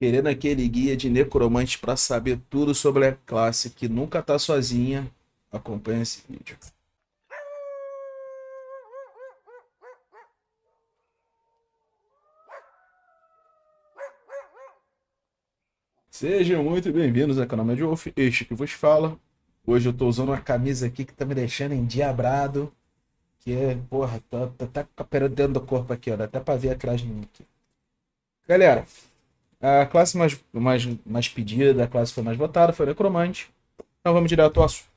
Querendo aquele guia de necromante para saber tudo sobre a classe que nunca tá sozinha, acompanhe esse vídeo. Sejam muito bem-vindos ao canal de Wolf, este que vos fala. Hoje eu tô usando uma camisa aqui que tá me deixando endiabrado. Que é, porra, tá, tá, tá dentro do corpo aqui, ó. Dá até pra ver atrás de mim aqui. Galera, a classe mais, mais, mais pedida, a classe foi mais votada, foi Necromante. Então vamos direto ao assunto.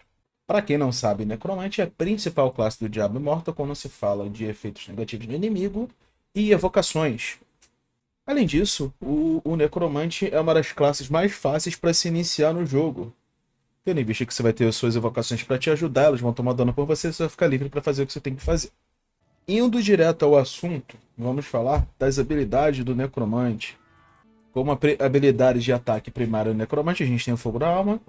Para quem não sabe, Necromante é a principal classe do Diabo Imortal quando se fala de efeitos negativos no inimigo e evocações. Além disso, o, o Necromante é uma das classes mais fáceis para se iniciar no jogo. Tendo em vista que você vai ter as suas evocações para te ajudar, elas vão tomar dano por você, você vai ficar livre para fazer o que você tem que fazer. Indo direto ao assunto, vamos falar das habilidades do Necromante. Como habilidades de ataque primário do Necromante, a gente tem o Fogo da Alma,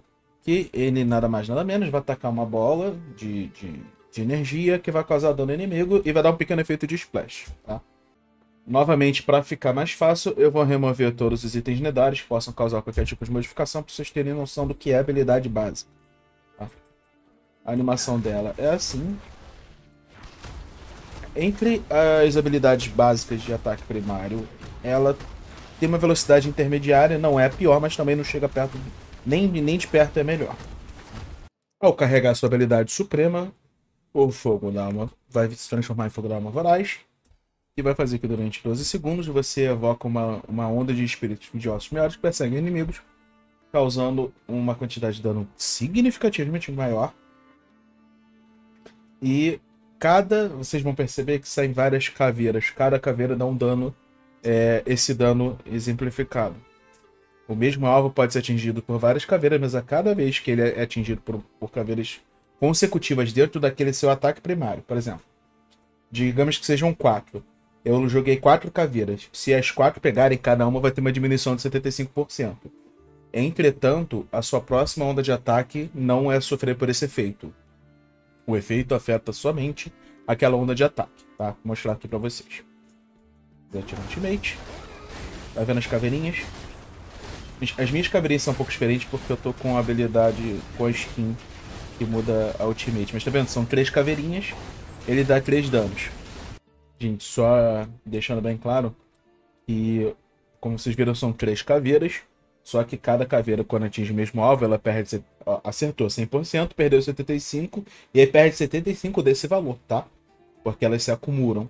que ele nada mais nada menos vai atacar uma bola de, de, de energia que vai causar dano inimigo e vai dar um pequeno efeito de splash. Tá? Novamente, para ficar mais fácil, eu vou remover todos os itens lendários que possam causar qualquer tipo de modificação para vocês terem noção do que é habilidade básica. Tá? A animação dela é assim. Entre as habilidades básicas de ataque primário, ela tem uma velocidade intermediária, não é pior, mas também não chega perto, nem, nem de perto é melhor. Ao carregar sua habilidade suprema, o fogo da alma vai se transformar em fogo da alma voraz, e vai fazer que durante 12 segundos você evoca uma, uma onda de espíritos de ossos melhores que perseguem inimigos, causando uma quantidade de dano significativamente maior. E cada. Vocês vão perceber que saem várias caveiras. Cada caveira dá um dano é, esse dano exemplificado. O mesmo alvo pode ser atingido por várias caveiras, mas a cada vez que ele é atingido por, por caveiras consecutivas dentro daquele seu ataque primário, por exemplo, digamos que sejam quatro. Eu joguei quatro caveiras. Se as quatro pegarem, cada uma vai ter uma diminuição de 75%. Entretanto, a sua próxima onda de ataque não é sofrer por esse efeito. O efeito afeta somente aquela onda de ataque, tá? Vou mostrar aqui para vocês. Desativar Ultimate. Tá vendo as caveirinhas? As minhas caveirinhas são um pouco diferentes porque eu tô com a habilidade com a skin que muda a Ultimate. Mas tá vendo? São três caveirinhas. Ele dá três danos. Gente, só deixando bem claro que, como vocês viram, são três caveiras. Só que cada caveira, quando atinge o mesmo alvo, ela perde. Acertou 100%, perdeu 75%, e aí perde 75% desse valor, tá? Porque elas se acumulam.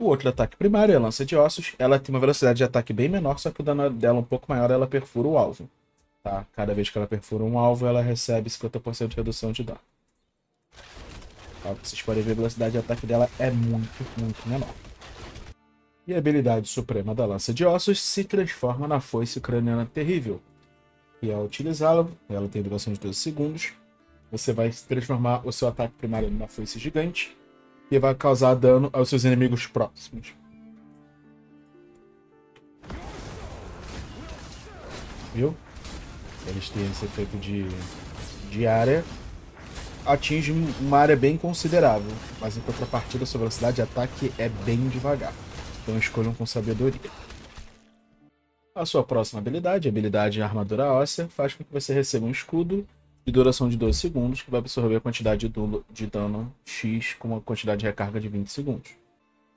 O outro ataque primário é a lança de ossos. Ela tem uma velocidade de ataque bem menor, só que o dano dela um pouco maior, ela perfura o alvo. Tá? Cada vez que ela perfura um alvo, ela recebe 50% de redução de dano. Tá? Vocês podem ver a velocidade de ataque dela é muito, muito menor. E a habilidade suprema da lança de ossos se transforma na foice craniana terrível. E ao utilizá-la, ela tem duração de 12 segundos, você vai transformar o seu ataque primário na foice gigante e vai causar dano aos seus inimigos próximos. Viu? Eles têm esse efeito de, de área. Atinge uma área bem considerável, mas em contrapartida, sua velocidade de ataque é bem devagar. Então escolham com sabedoria. A sua próxima habilidade, habilidade Armadura Óssea, faz com que você receba um escudo de duração de 12 segundos, que vai absorver a quantidade de dano X com uma quantidade de recarga de 20 segundos.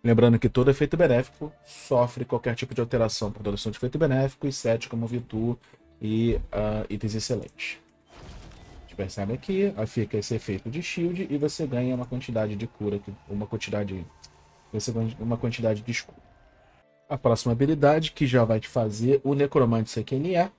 Lembrando que todo efeito benéfico sofre qualquer tipo de alteração por duração de efeito benéfico e sete como virtude e uh, itens excelentes. A gente percebe aqui, fica esse efeito de shield e você ganha uma quantidade de cura, uma quantidade, você ganha uma quantidade de escudo. A próxima habilidade que já vai te fazer o Necromante é,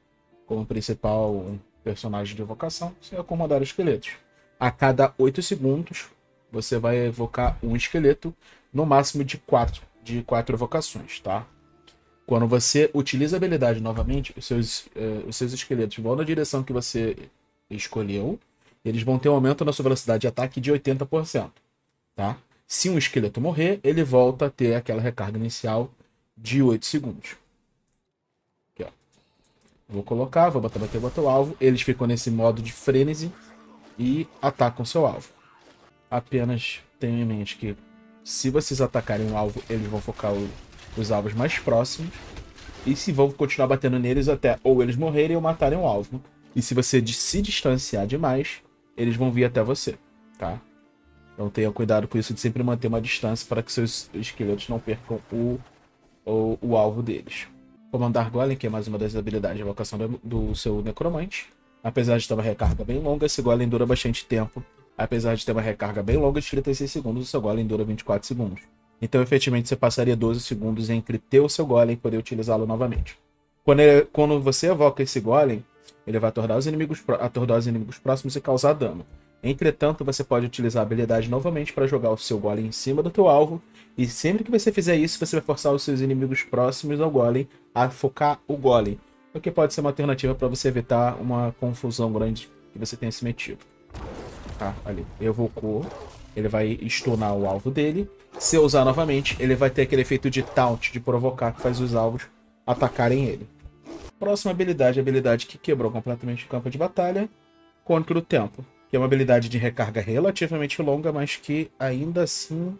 como principal personagem de evocação, você acomodar os esqueletos. A cada 8 segundos, você vai evocar um esqueleto, no máximo de 4 de quatro evocações, tá? Quando você utiliza a habilidade novamente, os seus, uh, os seus esqueletos vão na direção que você escolheu, eles vão ter um aumento na sua velocidade de ataque de 80%, tá? Se um esqueleto morrer, ele volta a ter aquela recarga inicial de 8 segundos. Vou colocar, vou bater, bater, bater o alvo. Eles ficam nesse modo de frenesi e atacam seu alvo. Apenas tenham em mente que se vocês atacarem um alvo, eles vão focar o, os alvos mais próximos. e se vão continuar batendo neles até ou eles morrerem ou matarem o alvo. E se você se distanciar demais, eles vão vir até você, tá? Então tenha cuidado com isso de sempre manter uma distância para que seus esqueletos não percam o, o, o alvo deles. Comandar Golem, que é mais uma das habilidades de evocação do, do seu necromante. Apesar de ter uma recarga bem longa, esse Golem dura bastante tempo. Apesar de ter uma recarga bem longa de 36 segundos, o seu Golem dura 24 segundos. Então, efetivamente, você passaria 12 segundos entre ter o seu Golem e poder utilizá-lo novamente. Quando, ele, quando você evoca esse Golem, ele vai atordoar os, inimigos, os inimigos próximos e causar dano. Entretanto, você pode utilizar a habilidade novamente para jogar o seu golem em cima do teu alvo, e sempre que você fizer isso, você vai forçar os seus inimigos próximos ao golem a focar o golem, o que pode ser uma alternativa para você evitar uma confusão grande que você tenha se metido. Tá, ali, evocou, ele vai stunar o alvo dele. Se eu usar novamente, ele vai ter aquele efeito de taunt, de provocar, que faz os alvos atacarem ele. Próxima habilidade, a habilidade que quebrou completamente o campo de batalha, contra o tempo que é uma habilidade de recarga relativamente longa, mas que ainda assim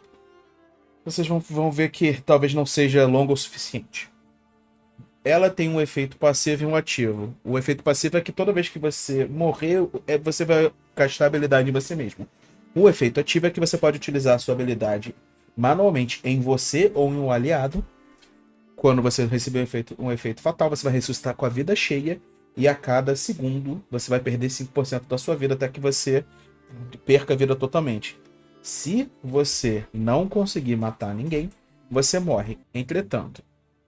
vocês vão, vão ver que talvez não seja longa o suficiente. Ela tem um efeito passivo e um ativo. O efeito passivo é que toda vez que você morrer, é, você vai gastar a habilidade em você mesmo. O efeito ativo é que você pode utilizar a sua habilidade manualmente em você ou em um aliado. Quando você receber um efeito, um efeito fatal, você vai ressuscitar com a vida cheia e a cada segundo você vai perder 5% da sua vida até que você perca a vida totalmente. Se você não conseguir matar ninguém, você morre. Entretanto,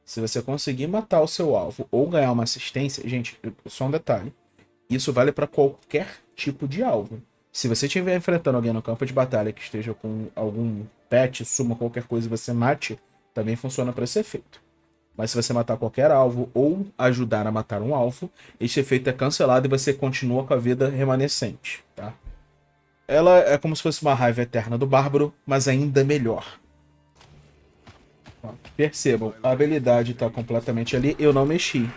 se você conseguir matar o seu alvo ou ganhar uma assistência, gente, só um detalhe. Isso vale para qualquer tipo de alvo. Se você estiver enfrentando alguém no campo de batalha que esteja com algum pet, suma, qualquer coisa e você mate, também funciona para esse efeito. Mas se você matar qualquer alvo ou ajudar a matar um alvo, este efeito é cancelado e você continua com a vida remanescente, tá? Ela é como se fosse uma raiva eterna do bárbaro, mas ainda melhor. Percebam, a habilidade está completamente ali, eu não mexi.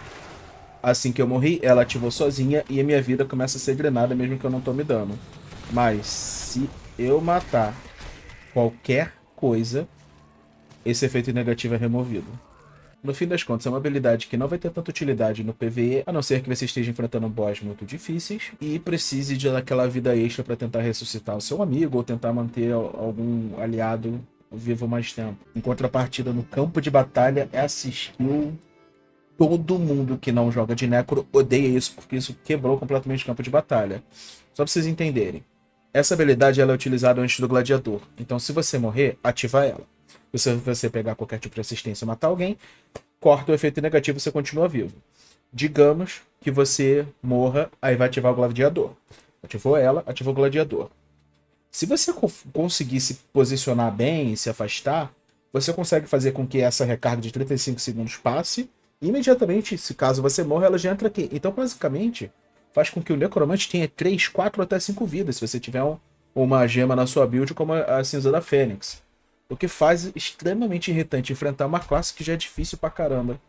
Assim que eu morri, ela ativou sozinha e a minha vida começa a ser drenada mesmo que eu não tome dano. Mas se eu matar qualquer coisa, esse efeito negativo é removido. No fim das contas, é uma habilidade que não vai ter tanta utilidade no PvE, a não ser que você esteja enfrentando boss muito difíceis e precise de aquela vida extra para tentar ressuscitar o seu amigo ou tentar manter algum aliado vivo mais tempo. Em contrapartida, no campo de batalha, essa skill todo mundo que não joga de Necro odeia isso, porque isso quebrou completamente o campo de batalha. Só pra vocês entenderem. Essa habilidade ela é utilizada antes do gladiador. Então, se você morrer, ativa ela. Se você pegar qualquer tipo de assistência e matar alguém, corta o efeito negativo você continua vivo. Digamos que você morra, aí vai ativar o gladiador. Ativou ela, ativou o gladiador. Se você conseguir se posicionar bem e se afastar, você consegue fazer com que essa recarga de 35 segundos passe. E imediatamente, se caso você morra, ela já entra aqui. Então, basicamente, faz com que o necromante tenha 3, 4 até 5 vidas, se você tiver um, uma gema na sua build como a cinza da Fênix. O que faz extremamente irritante enfrentar uma classe que já é difícil pra caramba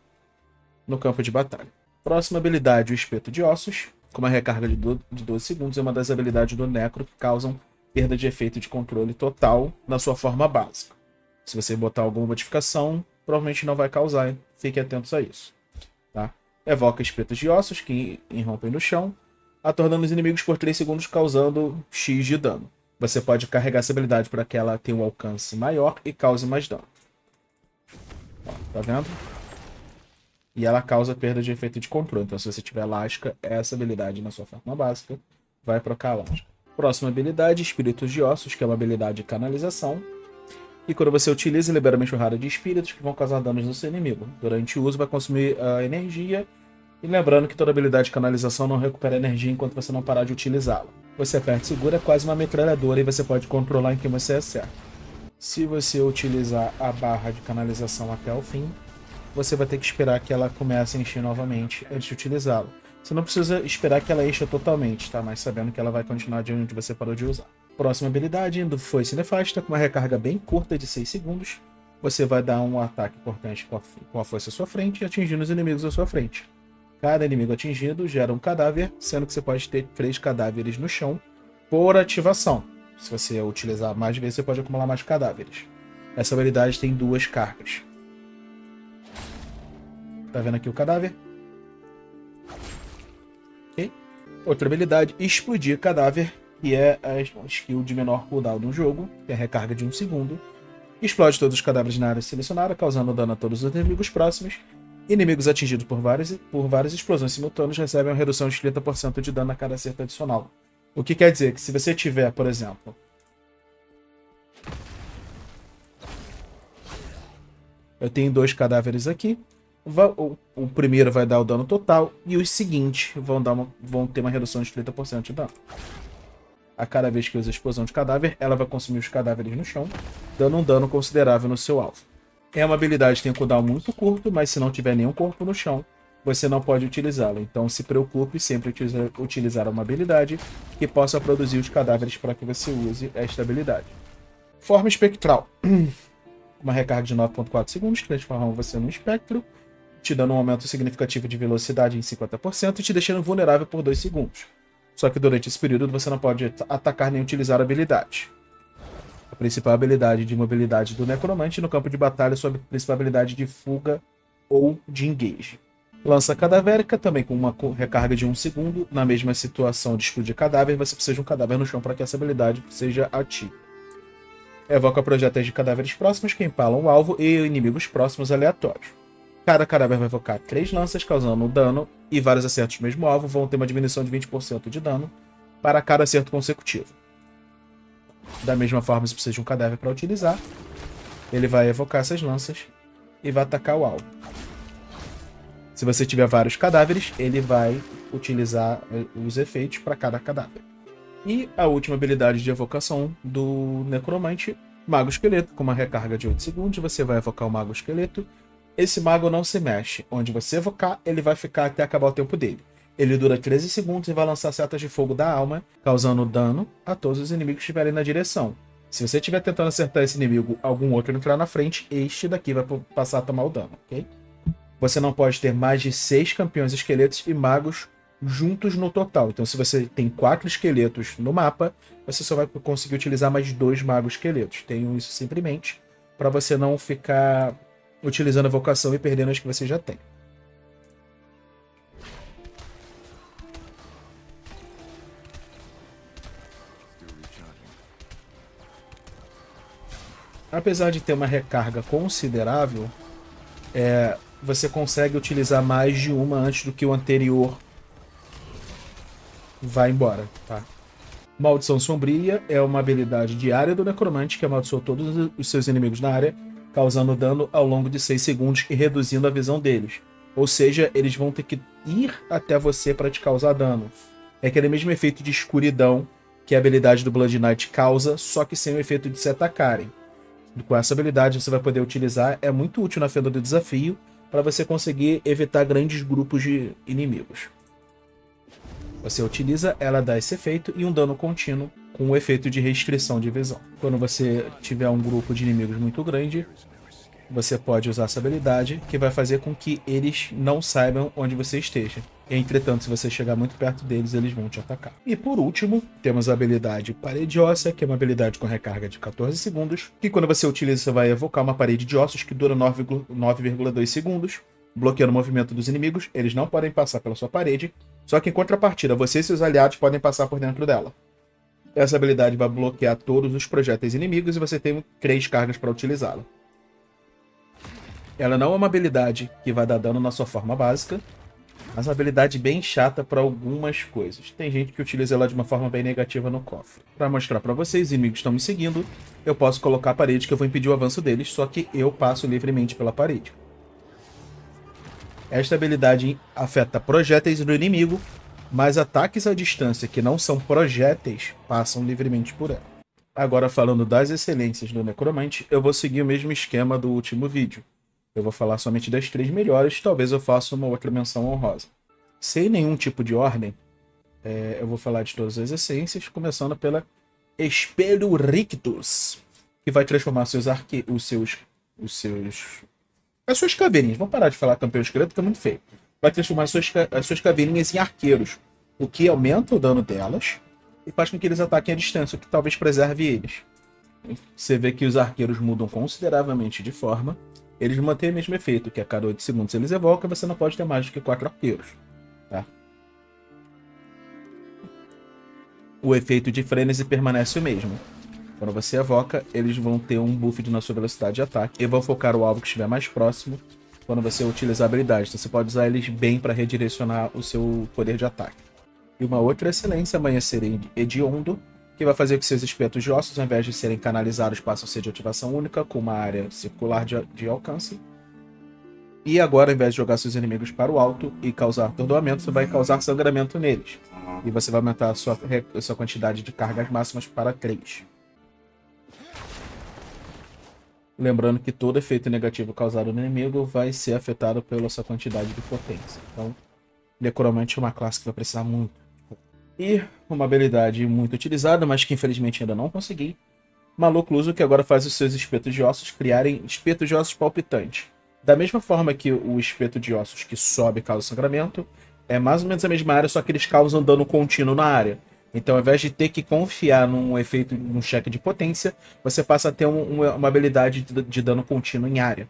no campo de batalha. Próxima habilidade, o Espeto de Ossos, com uma recarga de 12 segundos, é uma das habilidades do Necro que causam perda de efeito de controle total na sua forma básica. Se você botar alguma modificação, provavelmente não vai causar, fiquem atentos a isso. Tá? Evoca espetos de ossos que irrompem no chão, atornando os inimigos por 3 segundos, causando X de dano. Você pode carregar essa habilidade para que ela tenha um alcance maior e cause mais dano. Ó, tá vendo? E ela causa perda de efeito de controle. Então, se você tiver Lasca, essa habilidade na sua forma básica vai trocar a. Próxima habilidade, Espíritos de Ossos, que é uma habilidade de canalização. E quando você utiliza, libera uma enxurrada de espíritos que vão causar danos no seu inimigo. Durante o uso, vai consumir a uh, energia. E lembrando que toda habilidade de canalização não recupera energia enquanto você não parar de utilizá-la. Você aperta segura, é quase uma metralhadora e você pode controlar em quem você acerta. Se você utilizar a barra de canalização até o fim, você vai ter que esperar que ela comece a encher novamente antes de utilizá-la. Você não precisa esperar que ela encha totalmente, tá? Mas sabendo que ela vai continuar de onde você parou de usar. Próxima habilidade, indo Foice Nefasta, com uma recarga bem curta de 6 segundos. Você vai dar um ataque importante com a, com a foice à sua frente, atingindo os inimigos à sua frente. Cada inimigo atingido gera um cadáver, sendo que você pode ter três cadáveres no chão por ativação. Se você utilizar mais vezes, você pode acumular mais cadáveres. Essa habilidade tem duas cargas. Tá vendo aqui o cadáver? Ok. Outra habilidade, explodir cadáver, que é a skill de menor cooldown no jogo, é a recarga de um segundo. Explode todos os cadáveres na área selecionada, causando dano a todos os inimigos próximos. Inimigos atingidos por várias, por várias explosões simultâneas recebem uma redução de 30% de dano a cada acerto adicional. O que quer dizer que se você tiver, por exemplo, eu tenho dois cadáveres aqui, o, primeiro vai dar o dano total e os seguintes vão, dar uma, vão ter uma redução de 30% de dano. A cada vez que usa explosão de cadáver, ela vai consumir os cadáveres no chão, dando um dano considerável no seu alvo. É uma habilidade que tem um cooldown muito curto, mas se não tiver nenhum corpo no chão, você não pode utilizá-la. Então se preocupe sempre em utilizar uma habilidade que possa produzir os cadáveres para que você use esta habilidade. Forma espectral. Uma recarga de 9.4 segundos, transforma você num espectro, te dando um aumento significativo de velocidade em 50% e te deixando vulnerável por 2 segundos. Só que durante esse período você não pode atacar nem utilizar habilidade. Principal habilidade de mobilidade do Necromante no campo de batalha sua principal habilidade de fuga ou de engage. Lança cadavérica, também com uma recarga de 1 um segundo. Na mesma situação de explodir cadáver, você precisa de um cadáver no chão para que essa habilidade seja ativa. Evoca projéteis de cadáveres próximos que empalam o alvo e inimigos próximos aleatórios. Cada cadáver vai evocar 3 lanças, causando dano, e vários acertos do mesmo alvo vão ter uma diminuição de 20% de dano para cada acerto consecutivo. Da mesma forma, você precisa de um cadáver para utilizar. Ele vai evocar essas lanças e vai atacar o alvo. Se você tiver vários cadáveres, ele vai utilizar eh, os efeitos para cada cadáver. E a última habilidade de evocação do Necromante, Mago Esqueleto, com uma recarga de 8 segundos, você vai evocar o Mago Esqueleto. Esse mago não se mexe. Onde você evocar, ele vai ficar até acabar o tempo dele. Ele dura 13 segundos e vai lançar setas de fogo da alma, causando dano a todos os inimigos que estiverem na direção. Se você estiver tentando acertar esse inimigo, algum outro entrar na frente, este daqui vai passar a tomar o dano, ok? você não pode ter mais de seis campeões esqueletos e magos juntos no total. Então, se você tem quatro esqueletos no mapa, você só vai conseguir utilizar mais dois magos esqueletos. Tenham isso sempre em mente, para você não ficar utilizando a vocação e perdendo as que você já tem. Apesar de ter uma recarga considerável, é, você consegue utilizar mais de uma antes do que o anterior vá embora, tá? Maldição Sombria é uma habilidade diária do Necromante que amaldiçoa todos os seus inimigos na área, causando dano ao longo de 6 segundos e reduzindo a visão deles. Ou seja, eles vão ter que ir até você para te causar dano. É aquele mesmo efeito de escuridão que a habilidade do Blood Knight causa, só que sem o efeito de se atacarem. Com essa habilidade você vai poder utilizar, é muito útil na fenda do desafio, para você conseguir evitar grandes grupos de inimigos. Você utiliza, ela dá esse efeito e um dano contínuo com o efeito de restrição de visão. Quando você tiver um grupo de inimigos muito grande, você pode usar essa habilidade que vai fazer com que eles não saibam onde você esteja. Entretanto, se você chegar muito perto deles, eles vão te atacar. E por último, temos a habilidade Parede Óssea, que é uma habilidade com recarga de 14 segundos, que quando você utiliza, você vai evocar uma parede de ossos que dura 9,2 segundos, bloqueando o movimento dos inimigos. Eles não podem passar pela sua parede, só que em contrapartida, você e seus aliados podem passar por dentro dela. Essa habilidade vai bloquear todos os projéteis inimigos e você tem três cargas para utilizá-la. Ela não é uma habilidade que vai dar dano na sua forma básica, mas uma habilidade bem chata para algumas coisas. Tem gente que utiliza ela de uma forma bem negativa no cofre. Para mostrar para vocês, os inimigos estão me seguindo, eu posso colocar a parede que eu vou impedir o avanço deles, só que eu passo livremente pela parede. Esta habilidade afeta projéteis do inimigo, mas ataques à distância que não são projéteis passam livremente por ela. Agora falando das excelências do Necromante, eu vou seguir o mesmo esquema do último vídeo. Eu vou falar somente das três melhores, talvez eu faça uma outra menção honrosa. Sem nenhum tipo de ordem, é, eu vou falar de todas as essências, começando pela Espelho Rictus, que vai transformar seus arque... os seus os seus as suas caveirinhas. Vamos parar de falar campeão esqueleto, que é muito feio. Vai transformar as suas, as suas caveirinhas em arqueiros, o que aumenta o dano delas e faz com que eles ataquem à distância, o que talvez preserve eles. Você vê que os arqueiros mudam consideravelmente de forma eles mantêm o mesmo efeito, que a cada 8 segundos eles evocam e você não pode ter mais do que 4 arqueiros. Tá? O efeito de frenesi permanece o mesmo. Quando você evoca, eles vão ter um buff na sua velocidade de ataque e vão focar o alvo que estiver mais próximo quando você utilizar a habilidade. Então você pode usar eles bem para redirecionar o seu poder de ataque. E uma outra excelência, amanhecer hediondo, que vai fazer que seus espetos de ossos, ao invés de serem canalizados, passam a ser de ativação única, com uma área circular de, de alcance. E agora, ao invés de jogar seus inimigos para o alto e causar atordoamento, você vai causar sangramento neles. E você vai aumentar a sua, a sua quantidade de cargas máximas para 3. Lembrando que todo efeito negativo causado no inimigo vai ser afetado pela sua quantidade de potência. Então, Necromante é uma classe que vai precisar muito e uma habilidade muito utilizada, mas que infelizmente ainda não consegui. Malucluso, que agora faz os seus espetos de ossos criarem espetos de ossos palpitantes. Da mesma forma que o espeto de ossos que sobe causa sangramento, é mais ou menos a mesma área, só que eles causam dano contínuo na área. Então, ao invés de ter que confiar num efeito, num cheque de potência, você passa a ter um, uma habilidade de, de dano contínuo em área.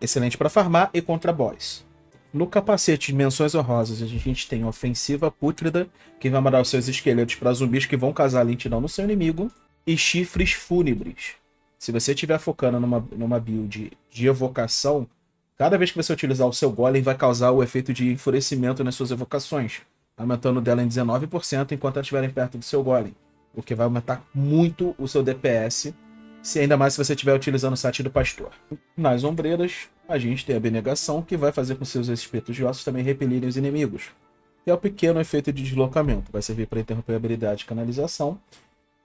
Excelente para farmar e contra boss. No capacete de Menções Honrosas, a gente tem Ofensiva Pútrida, que vai mandar os seus esqueletos para zumbis que vão causar lentidão no seu inimigo, e Chifres Fúnebres. Se você estiver focando numa, numa build de evocação, cada vez que você utilizar o seu golem, vai causar o efeito de enfurecimento nas suas evocações, aumentando dela em 19% enquanto elas estiverem perto do seu golem, o que vai aumentar muito o seu DPS se ainda mais se você estiver utilizando o site do pastor. Nas ombreiras, a gente tem a benegação, que vai fazer com seus espetos de ossos também repelirem os inimigos. E é o pequeno efeito de deslocamento, vai servir para interromper a habilidade de canalização,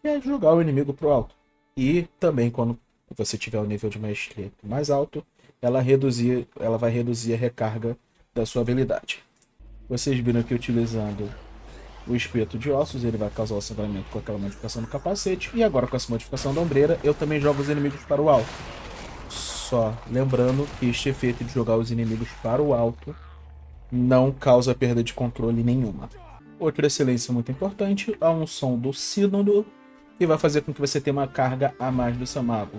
e é jogar o inimigo para o alto. E também quando você tiver o um nível de maestria mais alto, ela, reduzir, ela vai reduzir a recarga da sua habilidade. Vocês viram aqui utilizando o espeto de ossos, ele vai causar o sangramento com aquela modificação do capacete. E agora com essa modificação da ombreira, eu também jogo os inimigos para o alto. Só lembrando que este efeito de jogar os inimigos para o alto não causa perda de controle nenhuma. Outra excelência muito importante é a unção do sínodo, que vai fazer com que você tenha uma carga a mais do seu mago.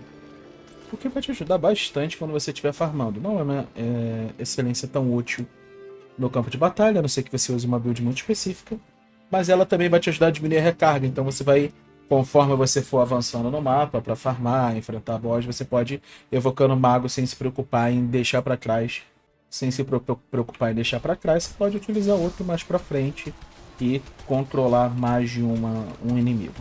O que vai te ajudar bastante quando você estiver farmando. Não é uma é, excelência tão útil no campo de batalha, a não ser que você use uma build muito específica mas ela também vai te ajudar a diminuir a recarga. Então você vai, conforme você for avançando no mapa para farmar, enfrentar boss, você pode ir evocando mago sem se preocupar em deixar para trás. Sem se preocupar em deixar para trás, você pode utilizar outro mais para frente e controlar mais de uma, um inimigo.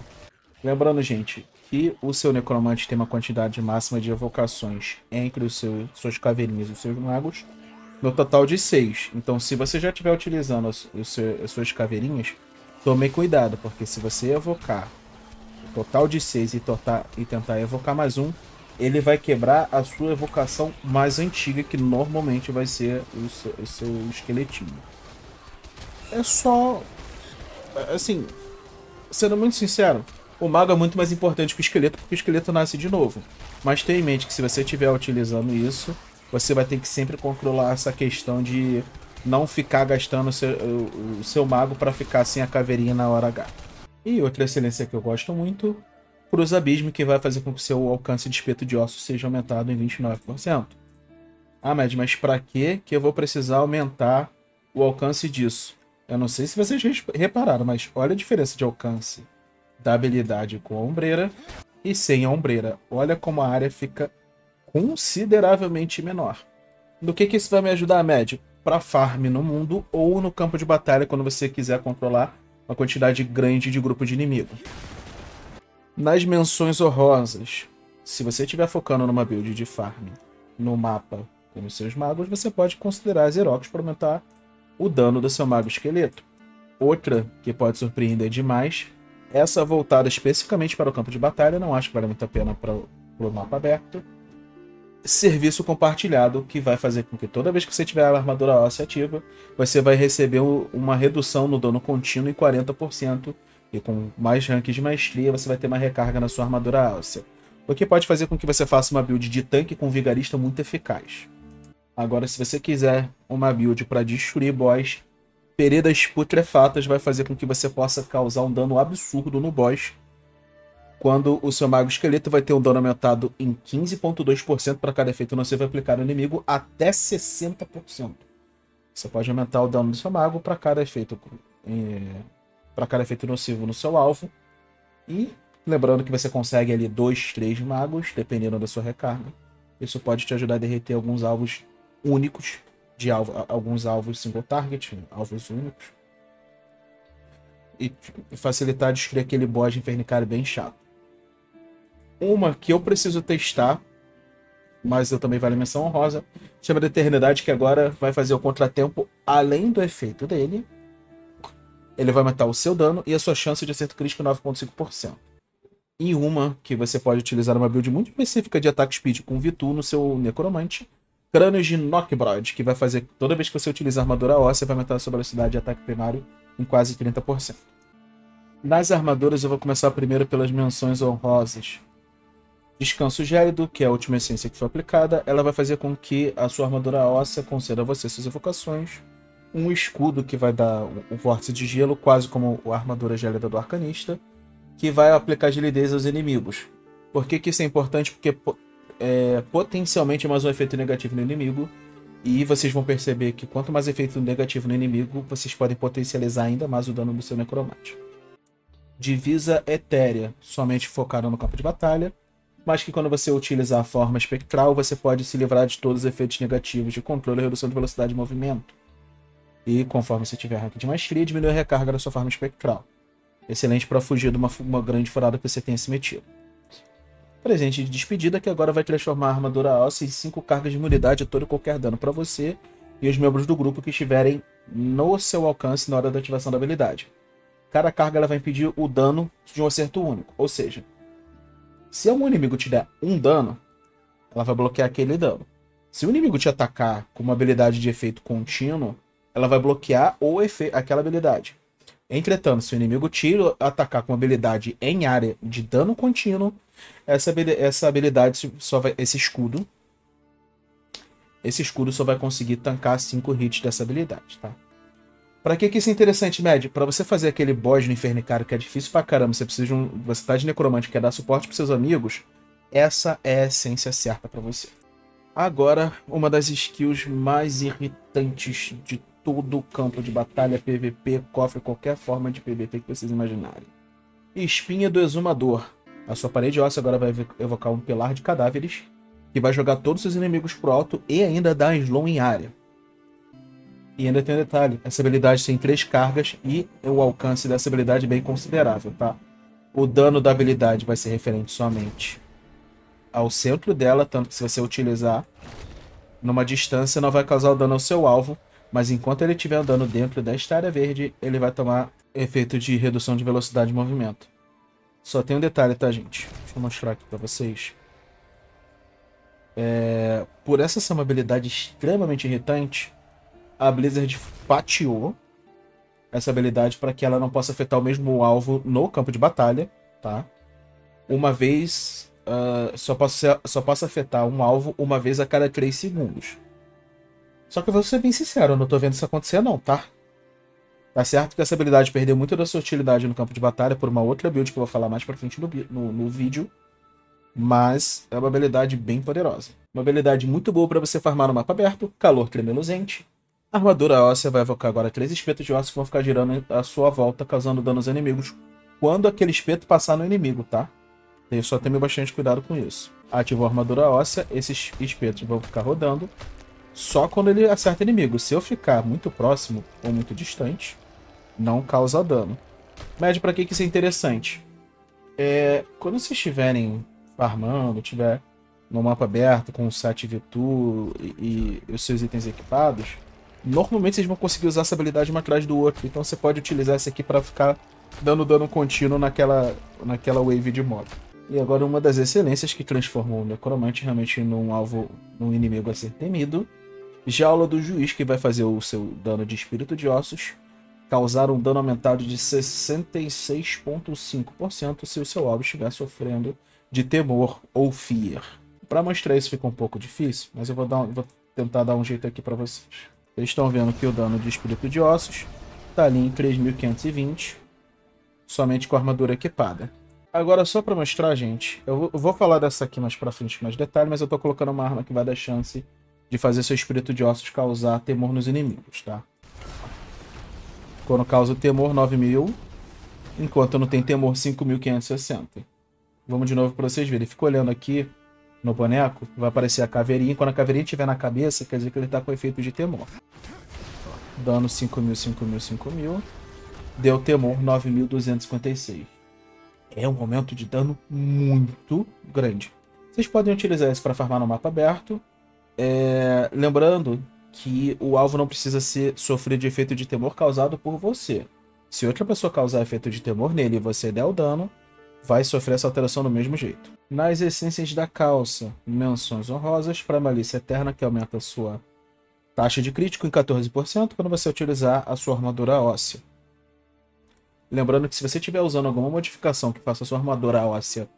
Lembrando, gente, que o seu necromante tem uma quantidade máxima de evocações entre os seus, suas caveirinhas e os seus magos, no total de 6. Então, se você já estiver utilizando as, as suas caveirinhas, Tome cuidado, porque se você evocar total de 6 e, e tentar evocar mais um, ele vai quebrar a sua evocação mais antiga, que normalmente vai ser o seu, o seu esqueletinho. É só. Assim, sendo muito sincero, o mago é muito mais importante que o esqueleto, porque o esqueleto nasce de novo. Mas tenha em mente que se você estiver utilizando isso, você vai ter que sempre controlar essa questão de não ficar gastando o seu, o seu mago para ficar sem a caveirinha na hora H. E outra excelência que eu gosto muito, Cruz Abismo, que vai fazer com que o seu alcance de espeto de ossos seja aumentado em 29%. Ah, Mad, mas para que que eu vou precisar aumentar o alcance disso? Eu não sei se vocês repararam, mas olha a diferença de alcance da habilidade com a ombreira e sem a ombreira. Olha como a área fica consideravelmente menor. Do que, que isso vai me ajudar, médio? para farm no mundo ou no campo de batalha quando você quiser controlar uma quantidade grande de grupo de inimigo. Nas menções horrorosas, se você estiver focando numa build de farm no mapa com os seus magos, você pode considerar as Herox para aumentar o dano do seu mago esqueleto. Outra que pode surpreender demais, essa voltada especificamente para o campo de batalha, não acho que vale muito a pena para o mapa aberto, serviço compartilhado que vai fazer com que toda vez que você tiver a armadura óssea ativa, você vai receber uma redução no dano contínuo em 40%. E com mais ranks de maestria, você vai ter uma recarga na sua armadura óssea. O que pode fazer com que você faça uma build de tanque com vigarista muito eficaz. Agora, se você quiser uma build para destruir boss, Peredas Putrefatas vai fazer com que você possa causar um dano absurdo no boss quando o seu mago esqueleto vai ter um dano aumentado em 15,2% para cada efeito nocivo aplicado no inimigo até 60%. Você pode aumentar o dano do seu mago para cada efeito é, para cada efeito nocivo no seu alvo. E lembrando que você consegue ali dois, três magos, dependendo da sua recarga. Isso pode te ajudar a derreter alguns alvos únicos, de alvo, alguns alvos single target, alvos únicos. E facilitar destruir aquele boss infernicário bem chato. Uma que eu preciso testar, mas eu também vale menção honrosa, chama de Eternidade, que agora vai fazer o contratempo além do efeito dele. Ele vai matar o seu dano e a sua chance de acerto crítico 9.5%. E uma que você pode utilizar uma build muito específica de ataque speed com Vitu no seu Necromante. Crânios de Knockbrod, que vai fazer toda vez que você utilizar armadura óssea, vai aumentar a sua velocidade de ataque primário em quase 30%. Nas armaduras eu vou começar primeiro pelas menções honrosas. Descanso gélido, que é a última essência que foi aplicada, ela vai fazer com que a sua armadura óssea conceda a você suas evocações. Um escudo que vai dar o vórtice de gelo, quase como a armadura gélida do arcanista que vai aplicar agilidez aos inimigos. Por que, que isso é importante? Porque é, potencialmente é mais um efeito negativo no inimigo. E vocês vão perceber que quanto mais efeito negativo no inimigo, vocês podem potencializar ainda mais o dano do seu necromante. Divisa etérea, somente focada no campo de batalha, mas que quando você utilizar a forma espectral, você pode se livrar de todos os efeitos negativos de controle e redução de velocidade de movimento. E conforme você tiver rank de maestria, diminui a recarga da sua forma espectral. Excelente para fugir de uma, uma grande furada que você tenha se metido. Presente de despedida que agora vai transformar a armadura óssea em 5 cargas de imunidade a todo e qualquer dano para você e os membros do grupo que estiverem no seu alcance na hora da ativação da habilidade. Cada carga ela vai impedir o dano de um acerto único, ou seja, se algum inimigo te der um dano, ela vai bloquear aquele dano. Se o inimigo te atacar com uma habilidade de efeito contínuo, ela vai bloquear o efe aquela habilidade. Entretanto, se o inimigo tira atacar com habilidade em área de dano contínuo, essa, essa habilidade só vai. Esse escudo. Esse escudo só vai conseguir tancar 5 hits dessa habilidade, tá? Pra que, que isso é interessante, Med? Pra você fazer aquele boss no Infernicário que é difícil pra caramba, você precisa de um. Você tá de necromante, quer dar suporte pros seus amigos. Essa é a essência certa para você. Agora, uma das skills mais irritantes de todo o campo de batalha, PVP, cofre, qualquer forma de PVP que vocês imaginarem. Espinha do Exumador. A sua parede óssea agora vai evocar um pilar de cadáveres, que vai jogar todos os inimigos pro alto e ainda dar slow em área. E ainda tem um detalhe, essa habilidade tem três cargas e o alcance dessa habilidade é bem considerável, tá? O dano da habilidade vai ser referente somente ao centro dela, tanto que se você utilizar numa distância não vai causar dano ao seu alvo, mas enquanto ele estiver andando dentro desta área verde, ele vai tomar efeito de redução de velocidade de movimento. Só tem um detalhe, tá, gente? Deixa eu mostrar aqui para vocês. É... Por essa ser uma habilidade extremamente irritante, a Blizzard fatiou essa habilidade para que ela não possa afetar o mesmo alvo no campo de batalha, tá? Uma vez, uh, só, possa, só possa afetar um alvo uma vez a cada 3 segundos. Só que eu vou ser bem sincero, eu não tô vendo isso acontecer não, tá? Tá certo que essa habilidade perdeu muito da sua utilidade no campo de batalha por uma outra build que eu vou falar mais pra frente no, no, no vídeo. Mas é uma habilidade bem poderosa. Uma habilidade muito boa para você farmar no mapa aberto, calor tremeluzente. Armadura óssea vai evocar agora três espetos de ossos que vão ficar girando à sua volta, causando dano aos inimigos. Quando aquele espeto passar no inimigo, tá? Eu só tenho bastante cuidado com isso. Ativou a armadura óssea, esses espetos vão ficar rodando só quando ele acerta inimigo. Se eu ficar muito próximo ou muito distante, não causa dano. Médio, para que, isso é interessante? É, quando vocês estiverem farmando, tiver no mapa aberto com o set Vitu e, e, os seus itens equipados, normalmente vocês vão conseguir usar essa habilidade um atrás do outro. Então você pode utilizar essa aqui para ficar dando dano contínuo naquela, naquela wave de moto. E agora uma das excelências que transformou o Necromante realmente num alvo, num inimigo a ser temido, Jaula do Juiz, que vai fazer o seu dano de espírito de ossos, causar um dano aumentado de 66,5% se o seu alvo estiver sofrendo de temor ou fear. Para mostrar isso fica um pouco difícil, mas eu vou, dar, vou tentar dar um jeito aqui para vocês. Vocês estão vendo que o dano de espírito de ossos está ali em 3.520, somente com a armadura equipada. Agora, só pra mostrar, gente, eu vou falar dessa aqui mais pra frente, mais detalhe, mas eu tô colocando uma arma que vai dar chance de fazer seu espírito de ossos causar temor nos inimigos, tá? Quando causa temor, 9000. Enquanto não tem temor, 5560. Vamos de novo pra vocês verem. Fica olhando aqui no boneco, vai aparecer a caveirinha. Quando a caveirinha estiver na cabeça, quer dizer que ele tá com efeito de temor. Dano 5000, 5000, 5000. Deu temor 9256. É um aumento de dano muito grande. Vocês podem utilizar isso para farmar no mapa aberto. É... Lembrando que o alvo não precisa ser sofrer de efeito de temor causado por você. Se outra pessoa causar efeito de temor nele e você der o dano, vai sofrer essa alteração do mesmo jeito. Nas essências da calça, menções honrosas para malícia eterna, que aumenta a sua taxa de crítico em 14% quando você utilizar a sua armadura óssea. Lembrando que se você estiver usando alguma modificação que faça a sua armadura óssea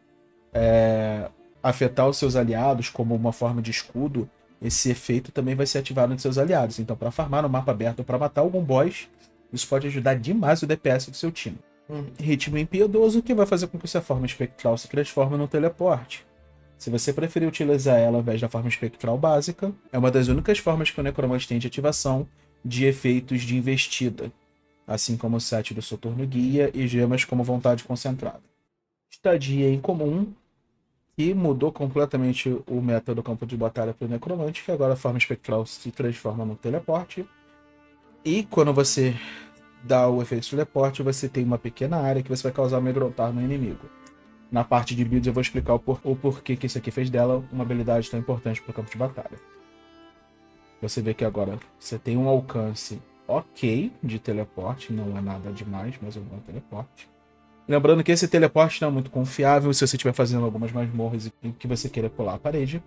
é, afetar os seus aliados como uma forma de escudo, esse efeito também vai ser ativado nos seus aliados. Então, para farmar no mapa aberto para matar algum boss, isso pode ajudar demais o DPS do seu time. Um ritmo impiedoso que vai fazer com que sua forma espectral se transforme num teleporte. Se você preferir utilizar ela ao invés da forma espectral básica, é uma das únicas formas que o Necromante tem de ativação de efeitos de investida, assim como o set do Soturno Guia e gemas como vontade concentrada. Estadia incomum, que mudou completamente o meta do campo de batalha para o Necromante, que agora a forma espectral se transforma no teleporte. E quando você dá o efeito de teleporte, você tem uma pequena área que você vai causar amedrontar no inimigo. Na parte de builds eu vou explicar o, por, o porquê que isso aqui fez dela uma habilidade tão importante para o campo de batalha. Você vê que agora você tem um alcance ok de teleporte, não é nada demais, mas é um bom teleporte. Lembrando que esse teleporte não é muito confiável se você estiver fazendo algumas masmorras e que você queira pular a parede.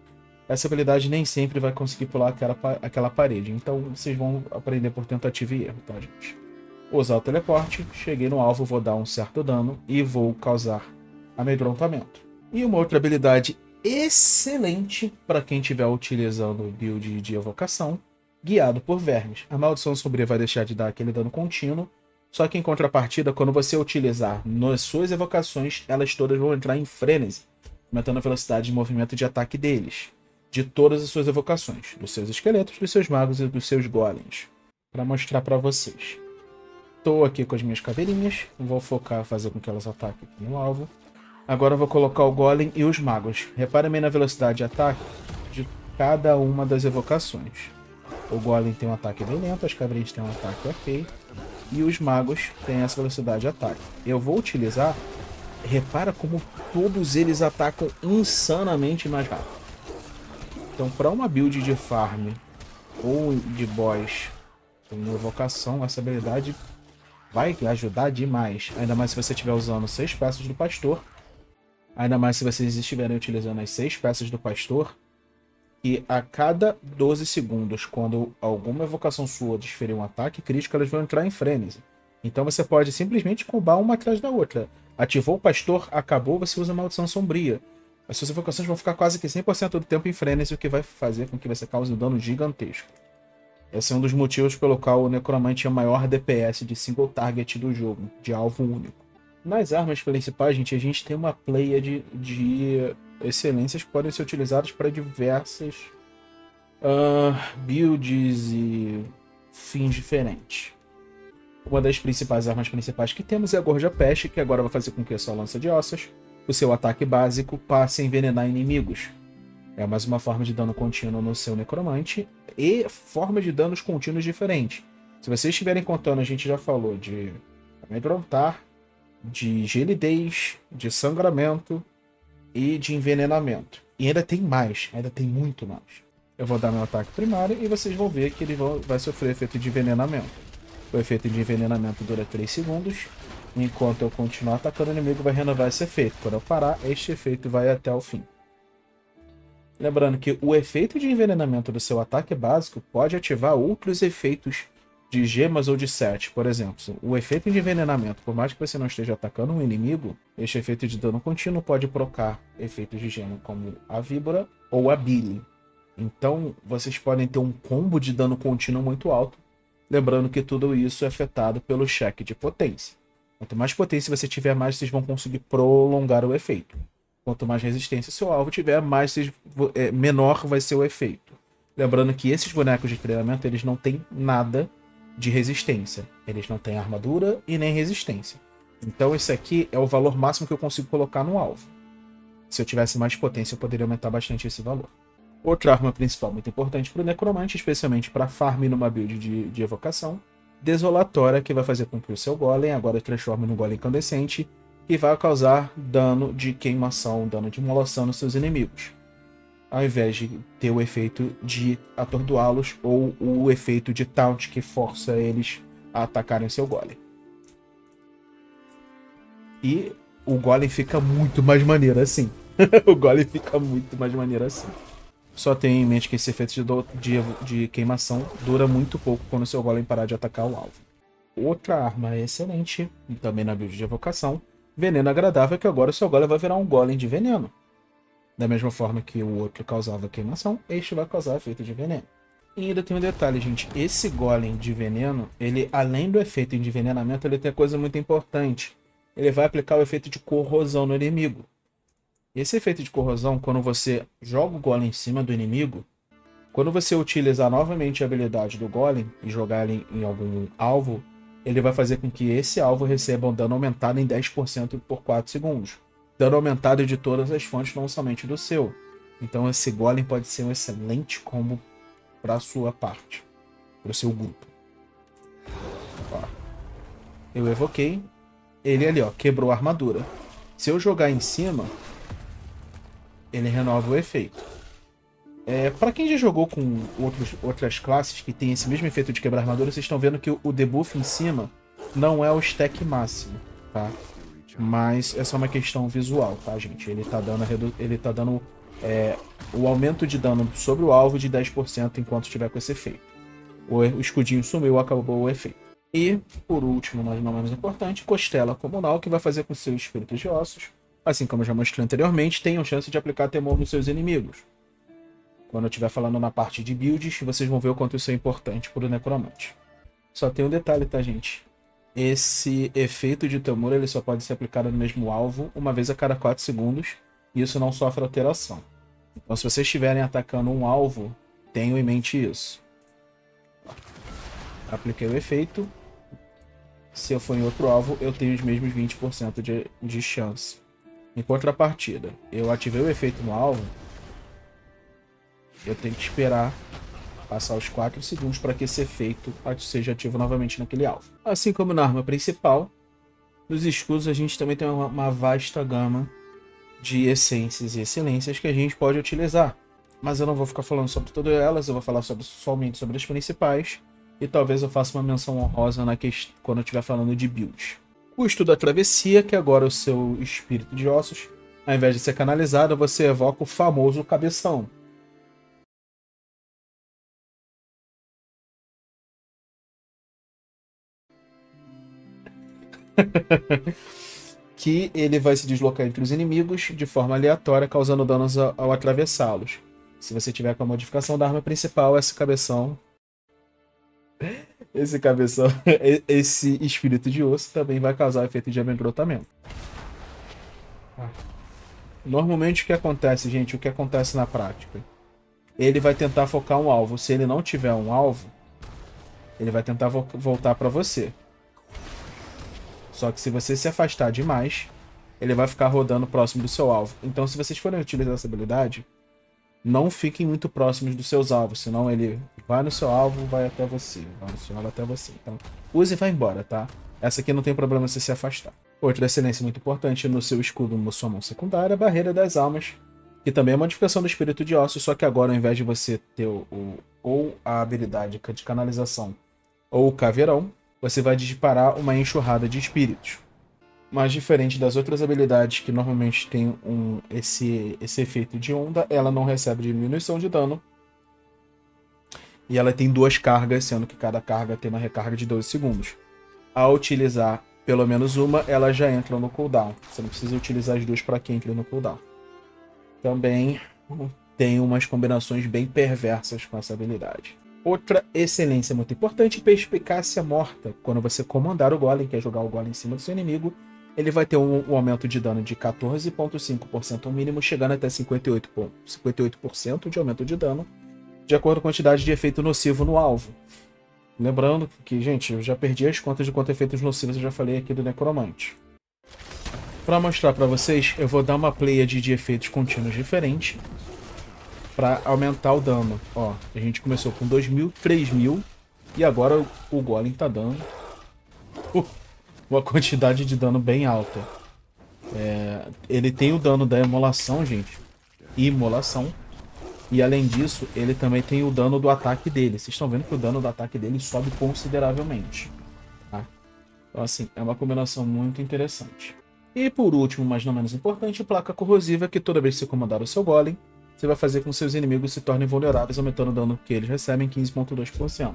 Essa habilidade nem sempre vai conseguir pular aquela, aquela parede, então vocês vão aprender por tentativa e erro, tá, gente? Usar o teleporte, cheguei no alvo, vou dar um certo dano e vou causar amedrontamento. E uma outra habilidade excelente para quem estiver utilizando o build de evocação guiado por vermes. A maldição sombria vai deixar de dar aquele dano contínuo, só que em contrapartida, quando você utilizar nas suas evocações, elas todas vão entrar em frenesi, aumentando a velocidade de movimento de ataque deles, de todas as suas evocações, dos seus esqueletos, dos seus magos e dos seus golems, para mostrar para vocês. Estou aqui com as minhas caveirinhas, vou focar fazer com que elas ataquem aqui no alvo. Agora eu vou colocar o golem e os magos. Repare bem na velocidade de ataque de cada uma das evocações. O Golem tem um ataque bem lento, as caveirinhas têm um ataque ok. E os magos têm essa velocidade de ataque. Eu vou utilizar. Repara como todos eles atacam insanamente mais rápido. Então, para uma build de farm ou de boss com evocação, essa habilidade vai ajudar demais. Ainda mais se você estiver usando seis peças do pastor. Ainda mais se vocês estiverem utilizando as seis peças do pastor e a cada 12 segundos, quando alguma evocação sua desferir um ataque crítico, elas vão entrar em frenesi. Então você pode simplesmente combar uma atrás da outra. Ativou o pastor, acabou, você usa maldição sombria. As suas evocações vão ficar quase que 100% do tempo em frenesi, o que vai fazer com que você cause um dano gigantesco. Esse é um dos motivos pelo qual o Necromante é o maior DPS de single target do jogo, de alvo único. Nas armas principais, gente, a gente tem uma pleia de, de excelências que podem ser utilizadas para diversas uh, builds e fins diferentes. Uma das principais armas principais que temos é a Gorja Peste, que agora vai fazer com que a sua lança de ossos, o seu ataque básico, passe a envenenar inimigos. É mais uma forma de dano contínuo no seu necromante e formas de danos contínuos diferentes. Se vocês estiverem contando, a gente já falou de amedrontar, de gelidez, de sangramento, e de envenenamento. E ainda tem mais, ainda tem muito mais. Eu vou dar meu ataque primário e vocês vão ver que ele vai sofrer efeito de envenenamento. O efeito de envenenamento dura 3 segundos. Enquanto eu continuar atacando o inimigo, vai renovar esse efeito. Quando eu parar, este efeito vai até o fim. Lembrando que o efeito de envenenamento do seu ataque básico pode ativar outros efeitos de gemas ou de set, por exemplo. O efeito de envenenamento, por mais que você não esteja atacando um inimigo, este efeito de dano contínuo pode procar efeitos de gema como a víbora ou a bile. Então, vocês podem ter um combo de dano contínuo muito alto, lembrando que tudo isso é afetado pelo cheque de potência. Quanto mais potência você tiver, mais vocês vão conseguir prolongar o efeito. Quanto mais resistência seu alvo tiver, mais é, menor vai ser o efeito. Lembrando que esses bonecos de treinamento eles não têm nada de resistência. Eles não têm armadura e nem resistência. Então esse aqui é o valor máximo que eu consigo colocar no alvo. Se eu tivesse mais potência, eu poderia aumentar bastante esse valor. Outra arma principal muito importante para o Necromante, especialmente para farm numa build de, de evocação, Desolatória, que vai fazer com que o seu Golem agora transforme no Golem Incandescente e vai causar dano de queimação, dano de imolação nos seus inimigos. Ao invés de ter o efeito de atordoá-los ou o efeito de taunt que força eles a atacarem seu Golem. E o Golem fica muito mais maneiro assim. o Golem fica muito mais maneiro assim. Só tenha em mente que esse efeito de, de, de queimação dura muito pouco quando seu golem parar de atacar o alvo. Outra arma excelente, também na build de evocação, veneno agradável, que agora o seu golem vai virar um golem de veneno. Da mesma forma que o outro causava queimação, este vai causar efeito de veneno. E ainda tem um detalhe, gente. Esse golem de veneno, ele, além do efeito de envenenamento, ele tem coisa muito importante. Ele vai aplicar o efeito de corrosão no inimigo. Esse efeito de corrosão, quando você joga o golem em cima do inimigo, quando você utilizar novamente a habilidade do golem e jogar ele em algum alvo, ele vai fazer com que esse alvo receba um dano aumentado em 10% por 4 segundos. Dano aumentado de todas as fontes, não somente do seu. Então esse golem pode ser um excelente combo para sua parte, para o seu grupo. Ó. Eu evoquei, ele ali ó, quebrou a armadura. Se eu jogar em cima, ele renova o efeito. É, para quem já jogou com outros, outras classes que tem esse mesmo efeito de quebrar armadura, vocês estão vendo que o, o debuff em cima não é o stack máximo, tá? Mas é só uma questão visual, tá, gente? Ele tá dando, ele tá dando é, o aumento de dano sobre o alvo de 10% enquanto estiver com esse efeito. O, o escudinho sumiu, acabou o efeito. E, por último, mas não menos importante, Costela Comunal, que vai fazer com seus espíritos de ossos assim como eu já mostrei anteriormente, tenham chance de aplicar temor nos seus inimigos. Quando eu estiver falando na parte de builds, vocês vão ver o quanto isso é importante para o necromante. Só tem um detalhe, tá, gente? Esse efeito de temor ele só pode ser aplicado no mesmo alvo uma vez a cada 4 segundos, e isso não sofre alteração. Então, se vocês estiverem atacando um alvo, tenham em mente isso. Apliquei o efeito. Se eu for em outro alvo, eu tenho os mesmos 20% de, de chance. Em contrapartida, eu ativei o efeito no alvo, eu tenho que esperar passar os 4 segundos para que esse efeito seja ativo novamente naquele alvo. Assim como na arma principal, nos escudos a gente também tem uma, uma vasta gama de essências e excelências que a gente pode utilizar. Mas eu não vou ficar falando sobre todas elas, eu vou falar sobre, somente sobre as principais. E talvez eu faça uma menção honrosa na quando eu estiver falando de builds. Custo da travessia, que agora o seu espírito de ossos, ao invés de ser canalizado, você evoca o famoso cabeção. que ele vai se deslocar entre os inimigos de forma aleatória, causando danos ao, ao atravessá-los. Se você tiver com a modificação da arma principal, esse cabeção esse cabeção, esse espírito de osso também vai causar efeito de amedrontamento. Normalmente o que acontece, gente, o que acontece na prática? Ele vai tentar focar um alvo. Se ele não tiver um alvo, ele vai tentar vo voltar para você. Só que se você se afastar demais, ele vai ficar rodando próximo do seu alvo. Então, se vocês forem utilizar essa habilidade, não fiquem muito próximos dos seus alvos, senão ele vai no seu alvo, vai até você, vai no seu alvo até você. Então, use e vai embora, tá? Essa aqui não tem problema você se afastar. Outra excelência muito importante no seu escudo, na sua mão secundária, a barreira das almas, que também é modificação do espírito de ossos, só que agora ao invés de você ter o, o ou a habilidade de canalização ou o caveirão, você vai disparar uma enxurrada de espíritos mas diferente das outras habilidades que normalmente tem um, esse, esse efeito de onda, ela não recebe diminuição de dano. E ela tem duas cargas, sendo que cada carga tem uma recarga de 12 segundos. Ao utilizar pelo menos uma, ela já entra no cooldown. Você não precisa utilizar as duas para que entre no cooldown. Também tem umas combinações bem perversas com essa habilidade. Outra excelência muito importante, perspicácia morta. Quando você comandar o golem, quer jogar o golem em cima do seu inimigo, ele vai ter um, um aumento de dano de 14,5% ao mínimo, chegando até 58%, 58 de aumento de dano, de acordo com a quantidade de efeito nocivo no alvo. Lembrando que, gente, eu já perdi as contas de quanto efeitos nocivos eu já falei aqui do Necromante. Para mostrar para vocês, eu vou dar uma play de efeitos contínuos diferentes para aumentar o dano. Ó, a gente começou com 2.000, 3.000 e agora o Golem tá dando uh, uma quantidade de dano bem alta. É, ele tem o dano da emolação, gente. Imolação. E além disso, ele também tem o dano do ataque dele. Vocês estão vendo que o dano do ataque dele sobe consideravelmente. Tá? Então, assim, é uma combinação muito interessante. E por último, mas não menos importante, placa corrosiva, que toda vez que você comandar o seu golem, você vai fazer com que seus inimigos se tornem vulneráveis, aumentando o dano que eles recebem em 15,2%.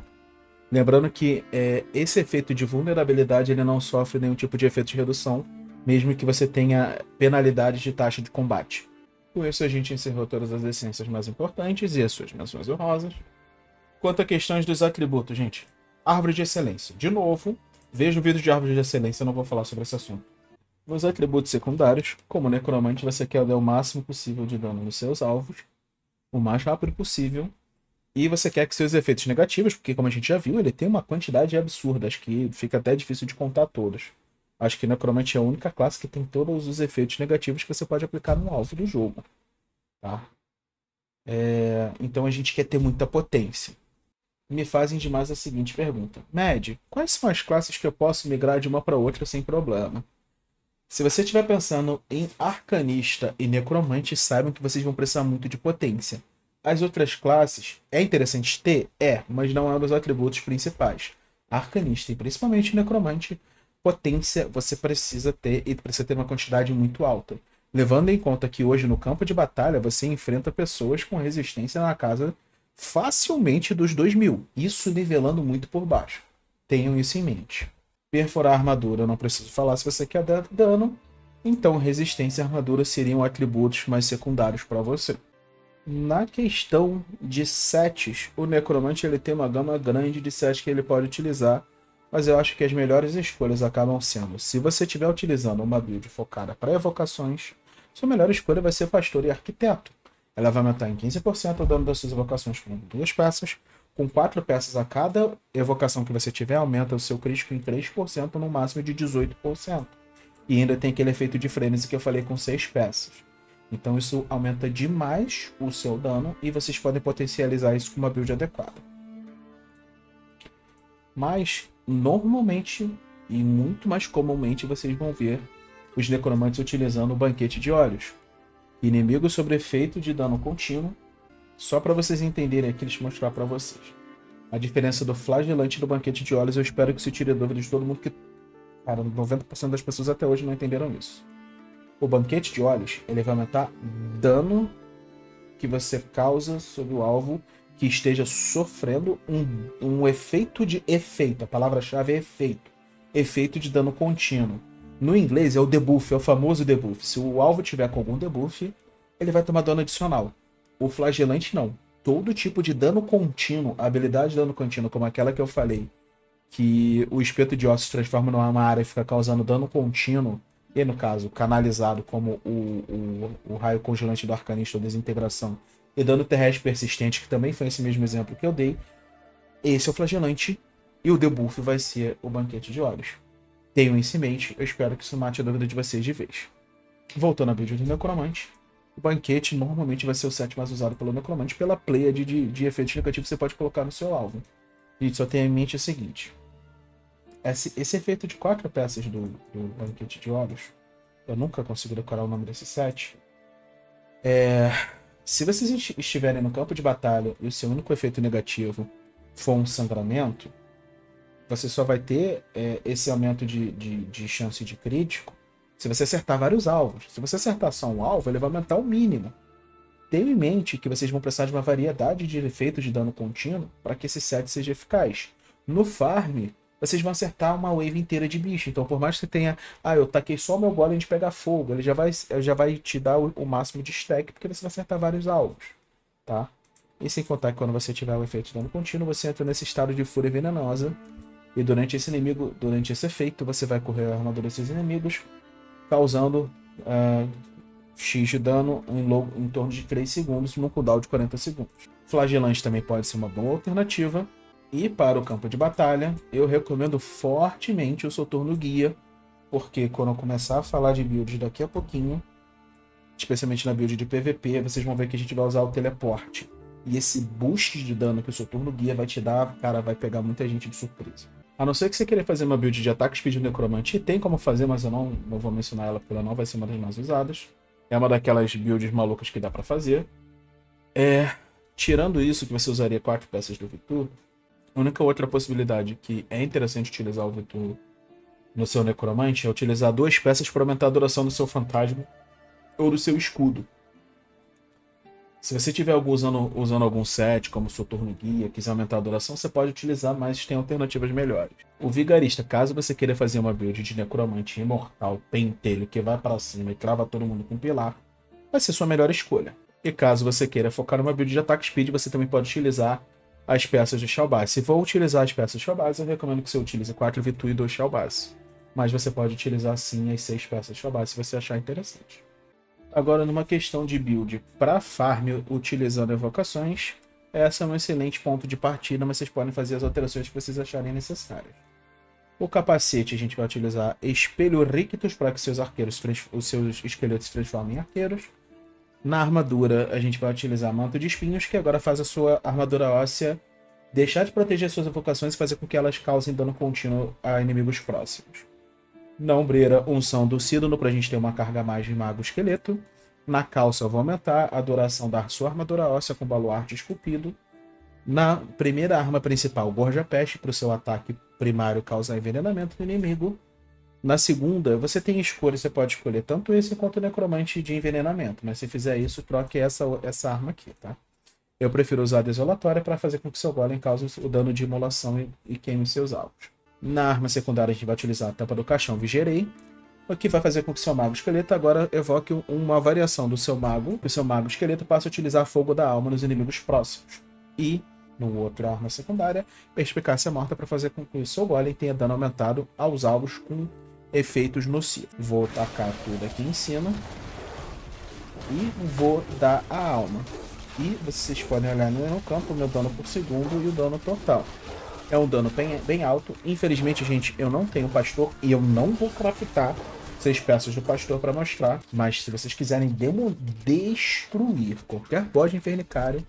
Lembrando que é, esse efeito de vulnerabilidade ele não sofre nenhum tipo de efeito de redução, mesmo que você tenha penalidades de taxa de combate. Com isso, a gente encerrou todas as essências mais importantes e as suas menções honrosas. Quanto a questões dos atributos, gente. Árvore de excelência. De novo, veja o vídeo de árvore de excelência, eu não vou falar sobre esse assunto. Nos atributos secundários, como necromante, você quer dar o máximo possível de dano nos seus alvos, o mais rápido possível, e você quer que seus efeitos negativos, porque como a gente já viu, ele tem uma quantidade absurda, acho que fica até difícil de contar todos. Acho que necromante é a única classe que tem todos os efeitos negativos que você pode aplicar no alvo do jogo. Tá? É... Então a gente quer ter muita potência. Me fazem demais a seguinte pergunta: Med, quais são as classes que eu posso migrar de uma para outra sem problema? Se você estiver pensando em arcanista e necromante, saibam que vocês vão precisar muito de potência. As outras classes é interessante ter? É, mas não é um dos atributos principais. Arcanista e principalmente necromante, potência você precisa ter e precisa ter uma quantidade muito alta. Levando em conta que hoje no campo de batalha você enfrenta pessoas com resistência na casa facilmente dos 2000, isso nivelando muito por baixo. Tenham isso em mente. Perfurar a armadura, não preciso falar se você quer dar dano. Então, resistência e armadura seriam atributos mais secundários para você. Na questão de sets, o Necromante ele tem uma gama grande de sets que ele pode utilizar, mas eu acho que as melhores escolhas acabam sendo, se você estiver utilizando uma build focada para evocações, sua melhor escolha vai ser Pastor e Arquiteto. Ela vai aumentar em 15% o dano das suas evocações com duas peças, com quatro peças a cada evocação que você tiver, aumenta o seu crítico em 3%, no máximo de 18%. E ainda tem aquele efeito de frenesi que eu falei com seis peças. Então isso aumenta demais o seu dano e vocês podem potencializar isso com uma build adequada. Mas, normalmente, e muito mais comumente, vocês vão ver os necromantes utilizando o banquete de olhos. Inimigo sobre efeito de dano contínuo só para vocês entenderem aqui, deixa eu mostrar para vocês. A diferença do flagelante e do banquete de olhos, eu espero que isso tire dúvidas de todo mundo que, cara, 90% das pessoas até hoje não entenderam isso. O banquete de olhos, ele vai aumentar dano que você causa sobre o alvo que esteja sofrendo um, um efeito de efeito. A palavra-chave é efeito. Efeito de dano contínuo. No inglês é o debuff, é o famoso debuff. Se o alvo tiver com algum debuff, ele vai tomar dano adicional. O flagelante não. Todo tipo de dano contínuo, habilidade de dano contínuo, como aquela que eu falei, que o espeto de ossos transforma numa área e fica causando dano contínuo, e no caso, canalizado como o, o, o raio congelante do arcanista ou desintegração, e dano terrestre persistente, que também foi esse mesmo exemplo que eu dei, esse é o flagelante, e o debuff vai ser o banquete de olhos. Tenham em mente, eu espero que isso mate a dúvida de vocês de vez. Voltando ao vídeo do Necromante, o banquete normalmente vai ser o set mais usado pelo necromante pela pleia de, de, de efeitos negativos que você pode colocar no seu alvo. E só tenha em mente o seguinte: esse, esse efeito de quatro peças do, do banquete de olhos, eu nunca consigo decorar o nome desse set. É, se vocês estiverem no campo de batalha e o seu único efeito negativo for um sangramento, você só vai ter é, esse aumento de, de, de chance de crítico se você acertar vários alvos. Se você acertar só um alvo, ele vai aumentar o mínimo. Tenha em mente que vocês vão precisar de uma variedade de efeitos de dano contínuo para que esse set seja eficaz. No farm, vocês vão acertar uma wave inteira de bicho. Então, por mais que você tenha, ah, eu taquei só o meu golem de pegar fogo, ele já vai, já vai te dar o, o máximo de stack, porque você vai acertar vários alvos, tá? E sem contar que quando você tiver o efeito de dano contínuo, você entra nesse estado de fúria venenosa. E durante esse inimigo, durante esse efeito, você vai correr a armadura desses inimigos, causando uh, X de dano em, logo, em torno de 3 segundos, num cooldown de 40 segundos. Flagelante também pode ser uma boa alternativa. E para o campo de batalha, eu recomendo fortemente o Soturno Guia, porque quando eu começar a falar de builds daqui a pouquinho, especialmente na build de PVP, vocês vão ver que a gente vai usar o teleporte. E esse boost de dano que o Soturno Guia vai te dar, cara, vai pegar muita gente de surpresa. A não ser que você queira fazer uma build de ataque speed necromante, tem como fazer, mas eu não, não vou mencionar ela porque ela não vai ser uma das mais usadas. É uma daquelas builds malucas que dá para fazer. É, tirando isso, que você usaria quatro peças do Vitur, a única outra possibilidade que é interessante utilizar o Vitur no seu necromante é utilizar duas peças para aumentar a duração do seu fantasma ou do seu escudo. Se você estiver usando, usando algum set, como Soturno Guia, quiser aumentar a duração, você pode utilizar, mas tem alternativas melhores. O Vigarista, caso você queira fazer uma build de necromante imortal, pentelho, que vai para cima e trava todo mundo com pilar, vai ser sua melhor escolha. E caso você queira focar numa build de ataque speed, você também pode utilizar as peças de Shalbaz. Se for utilizar as peças de Shalbaz, eu recomendo que você utilize 4 Vitu e 2 Shalbaz mas você pode utilizar sim as seis peças de base se você achar interessante. Agora, numa questão de build para farm utilizando evocações, essa é um excelente ponto de partida, mas vocês podem fazer as alterações que vocês acharem necessárias. O capacete a gente vai utilizar espelho rictus para que seus arqueiros, os seus esqueletos se transformem em arqueiros. Na armadura a gente vai utilizar manto de espinhos, que agora faz a sua armadura óssea deixar de proteger suas evocações e fazer com que elas causem dano contínuo a inimigos próximos. Na ombreira, unção do sídono, pra gente ter uma carga mais de mago esqueleto. Na calça, eu vou aumentar a duração da sua armadura óssea com baluarte esculpido. Na primeira arma principal, Gorja Peste, para o seu ataque primário causar envenenamento no inimigo. Na segunda, você tem escolha, você pode escolher tanto esse quanto o necromante de envenenamento, mas se fizer isso, troque essa, essa arma aqui, tá? Eu prefiro usar a desolatória para fazer com que seu golem cause o dano de imolação e, e queime seus alvos. Na arma secundária a gente vai utilizar a tampa do caixão Vigerei, o que vai fazer com que seu mago esqueleto agora evoque uma variação do seu mago, que o seu mago esqueleto passe a utilizar fogo da alma nos inimigos próximos. E, no outro arma secundária, perspicácia morta para fazer com que o seu golem tenha dano aumentado aos alvos com efeitos nocivos. Vou tacar tudo aqui em cima e vou dar a alma. E vocês podem olhar no campo meu dano por segundo e o dano total. É um dano bem, bem alto. Infelizmente, gente, eu não tenho pastor e eu não vou craftar seis peças do pastor para mostrar. Mas se vocês quiserem demo destruir qualquer boss infernicário,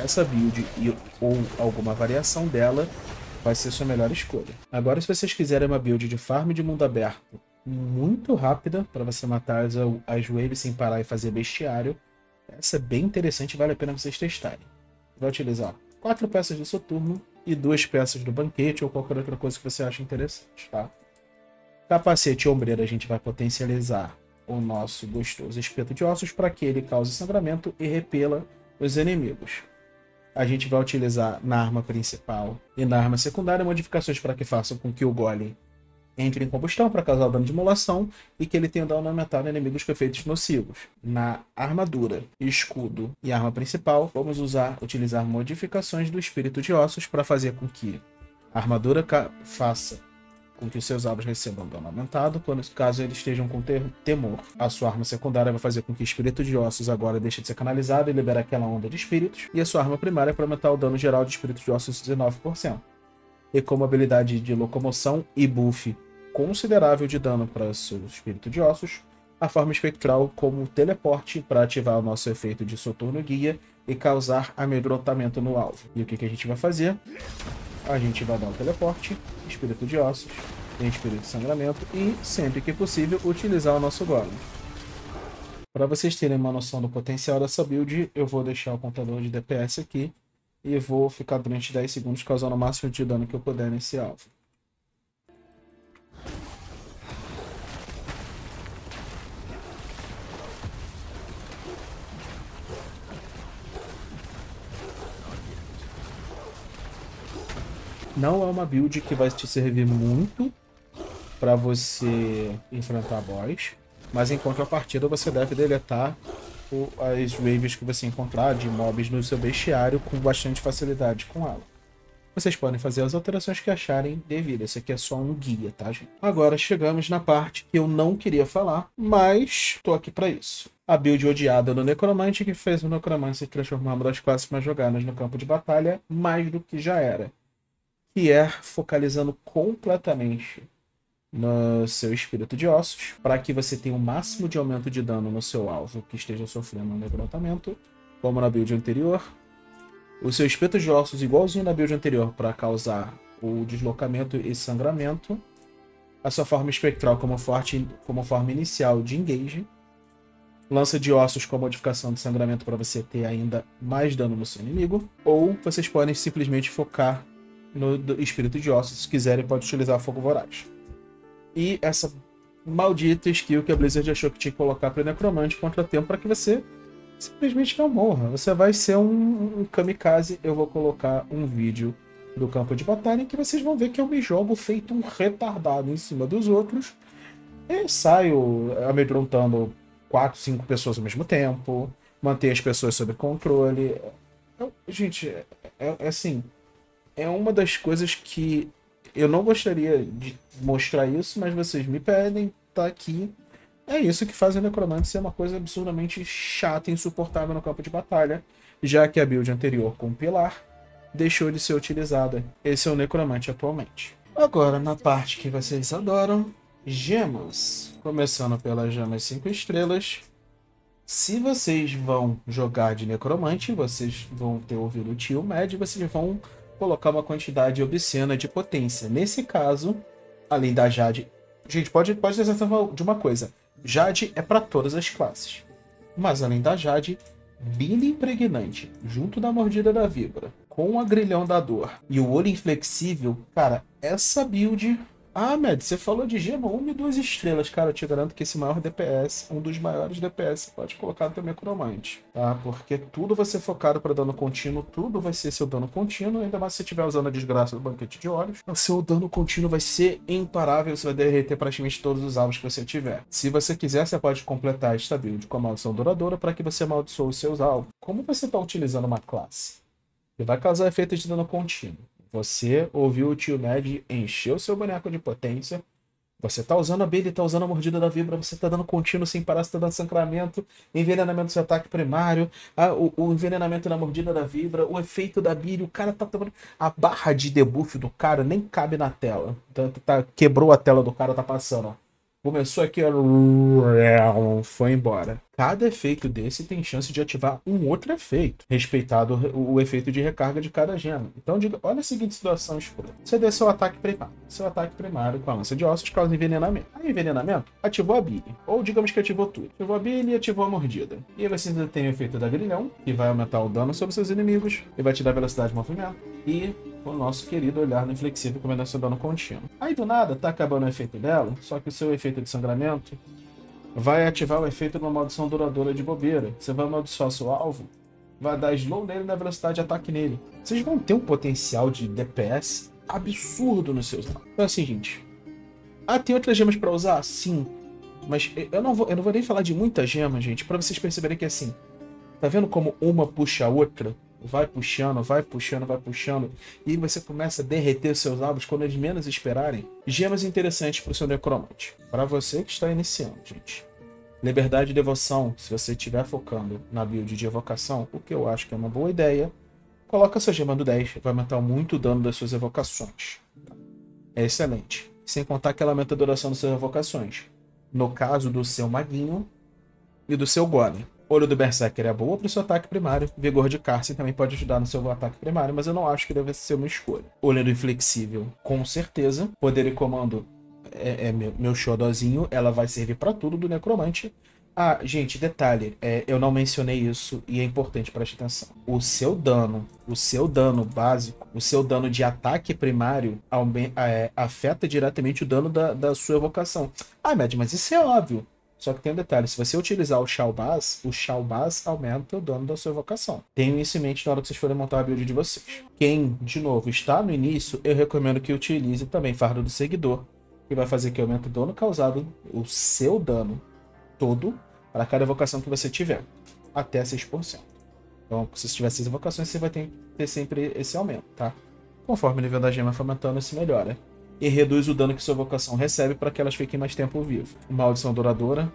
essa build e, ou alguma variação dela vai ser sua melhor escolha. Agora, se vocês quiserem uma build de farm de mundo aberto muito rápida para você matar as, as waves sem parar e fazer bestiário, essa é bem interessante e vale a pena vocês testarem. Vai utilizar quatro peças de Soturno e duas peças do banquete ou qualquer outra coisa que você acha interessante, tá? Capacete e ombreira a gente vai potencializar o nosso gostoso espeto de ossos para que ele cause sangramento e repela os inimigos. A gente vai utilizar na arma principal e na arma secundária modificações para que façam com que o golem entre em combustão para causar dano de imolação e que ele tenha dano aumentado em inimigos com efeitos nocivos. Na armadura, escudo e arma principal, vamos usar utilizar modificações do espírito de ossos para fazer com que a armadura faça com que os seus alvos recebam dano aumentado, quando, caso eles estejam com temor. A sua arma secundária vai fazer com que o espírito de ossos agora deixe de ser canalizado e libere aquela onda de espíritos. E a sua arma primária para aumentar o dano geral de espírito de ossos 19%. E como habilidade de locomoção e buff considerável de dano para seu espírito de ossos, a forma espectral como teleporte para ativar o nosso efeito de Soturno Guia e causar amedrontamento no alvo. E o que, que a gente vai fazer? A gente vai dar o teleporte, espírito de ossos, tem espírito de sangramento e, sempre que possível, utilizar o nosso golem. Para vocês terem uma noção do potencial dessa build, eu vou deixar o contador de DPS aqui e vou ficar durante 10 segundos causando o máximo de dano que eu puder nesse alvo. Não é uma build que vai te servir muito para você enfrentar boss, mas em contrapartida você deve deletar as waves que você encontrar de mobs no seu bestiário com bastante facilidade com ela. Vocês podem fazer as alterações que acharem devido. Esse aqui é só um guia, tá, gente? Agora chegamos na parte que eu não queria falar, mas tô aqui para isso. A build odiada do Necromante que fez o Necromante se transformar uma das classes mais jogadas no campo de batalha, mais do que já era. Que é focalizando completamente no seu espírito de ossos, para que você tenha o máximo de aumento de dano no seu alvo que esteja sofrendo um necrotamento, como na build anterior, o seu espeto de ossos igualzinho na build anterior para causar o deslocamento e sangramento. A sua forma espectral como, forte, como forma inicial de engage. Lança de ossos com modificação de sangramento para você ter ainda mais dano no seu inimigo. Ou vocês podem simplesmente focar no espírito de ossos. Se quiserem, pode utilizar fogo voraz. E essa maldita skill que a Blizzard achou que tinha que colocar para necromante contra tempo para que você simplesmente não morra. Você vai ser um, um kamikaze. Eu vou colocar um vídeo do campo de batalha em que vocês vão ver que eu me jogo feito um retardado em cima dos outros. E saio amedrontando quatro, cinco pessoas ao mesmo tempo, manter as pessoas sob controle. Eu, gente, é, é, é, assim, é uma das coisas que eu não gostaria de mostrar isso, mas vocês me pedem, tá aqui. É isso que faz o Necromante ser uma coisa absurdamente chata e insuportável no campo de batalha, já que a build anterior com Pilar deixou de ser utilizada. Esse é o Necromante atualmente. Agora, na parte que vocês adoram, gemas. Começando pelas gemas 5 estrelas. Se vocês vão jogar de Necromante, vocês vão ter ouvido o tio Med, vocês vão colocar uma quantidade obscena de potência. Nesse caso, além da Jade... Gente, pode, pode ter certeza de uma coisa Jade é para todas as classes. Mas além da Jade, Billy Impregnante, junto da mordida da víbora, com o agrilhão da dor e o olho inflexível, cara, essa build ah, Med, você falou de gema, uma e duas estrelas. Cara, eu te garanto que esse maior DPS, um dos maiores DPS, pode colocar no teu necromante, tá? Porque tudo vai ser focado para dano contínuo, tudo vai ser seu dano contínuo, ainda mais se você estiver usando a desgraça do banquete de olhos. O seu dano contínuo vai ser imparável, você vai derreter praticamente todos os alvos que você tiver. Se você quiser, você pode completar esta build com a maldição duradoura para que você amaldiçoe os seus alvos. Como você está utilizando uma classe? Que vai causar efeitos de dano contínuo você ouviu o tio Ned encher o seu boneco de potência. Você tá usando a Billy, tá usando a mordida da vibra, você tá dando contínuo sem parar, você tá dando sangramento, envenenamento do seu ataque primário, a, o, o, envenenamento na mordida da vibra, o efeito da Billy, o cara tá tomando. A barra de debuff do cara nem cabe na tela. Tá, tá, quebrou a tela do cara, tá passando, ó. Começou aqui, foi embora. Cada efeito desse tem chance de ativar um outro efeito, respeitado o efeito de recarga de cada gema. Então, diga, olha a seguinte situação escura. Você deu seu ataque primário. Seu ataque primário com a lança de ossos causa envenenamento. Aí, envenenamento ativou a Billy. Ou digamos que ativou tudo. Ativou a Billy e ativou a mordida. E aí você ainda tem o efeito da grilhão, que vai aumentar o dano sobre seus inimigos e vai te dar velocidade de movimento. E o nosso querido olhar no inflexível que vai seu dano contínuo. Aí do nada, tá acabando o efeito dela, só que o seu efeito de sangramento vai ativar o efeito de uma maldição duradoura de bobeira. Você vai amaldiçoar seu alvo, vai dar slow nele na velocidade de ataque nele. Vocês vão ter um potencial de DPS absurdo nos seus. Então assim, gente. Ah, tem outras gemas para usar? Sim. Mas eu não, vou, eu não vou nem falar de muitas gemas, gente, para vocês perceberem que assim. Tá vendo como uma puxa a outra? Vai puxando, vai puxando, vai puxando, e você começa a derreter seus alvos quando eles menos esperarem. Gemas interessantes para o seu necromante. Para você que está iniciando, gente. Liberdade e devoção, se você estiver focando na build de evocação, o que eu acho que é uma boa ideia, coloca sua gema do 10, vai aumentar muito o dano das suas evocações. É excelente. Sem contar que ela aumenta a duração das suas evocações. No caso do seu maguinho e do seu golem. Olho do Berserker é boa para o seu ataque primário. Vigor de Carce também pode ajudar no seu ataque primário, mas eu não acho que deve ser uma escolha. Olho do Inflexível, com certeza. Poder e comando é, é meu, meu xodozinho. Ela vai servir para tudo do Necromante. Ah, gente, detalhe, é, eu não mencionei isso e é importante prestar atenção. O seu dano, o seu dano básico, o seu dano de ataque primário é, afeta diretamente o dano da, da sua evocação. Ah, Mad, mas isso é óbvio. Só que tem um detalhe, se você utilizar o Shalbaz, o Shalbaz aumenta o dano da sua evocação. Tenham isso em mente na hora que vocês forem montar a build de vocês. Quem, de novo, está no início, eu recomendo que utilize também Fardo do Seguidor, que vai fazer que aumente o dano causado, o seu dano todo, para cada evocação que você tiver. até 6%. Então, se você tiver 6 invocações, você vai ter, ter sempre esse aumento, tá? Conforme o nível da gema for aumentando, isso melhora. E reduz o dano que sua invocação recebe para que elas fiquem mais tempo vivas. Maldição Douradora,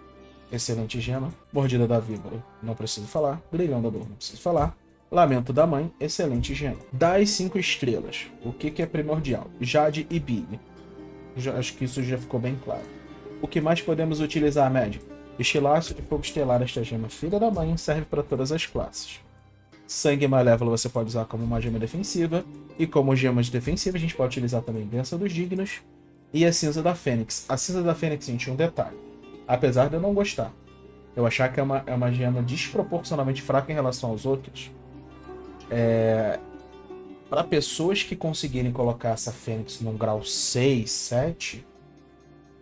excelente gema. Mordida da Víbora, não preciso falar. Brilhão da Dor, não preciso falar. Lamento da Mãe, excelente gema. Das 5 estrelas, o que, que é primordial? Jade e Big. Já, acho que isso já ficou bem claro. O que mais podemos utilizar, médio? Estilaço de fogo estelar, esta gema filha da mãe, serve para todas as classes. Sangue malévolo você pode usar como uma gema defensiva, e como gemas defensivas a gente pode utilizar também Benção dos Dignos e a Cinza da Fênix. A Cinza da Fênix, gente, um detalhe. Apesar de eu não gostar, eu achar que é uma, é uma gema desproporcionalmente fraca em relação aos outros, é... para pessoas que conseguirem colocar essa Fênix num grau 6, 7,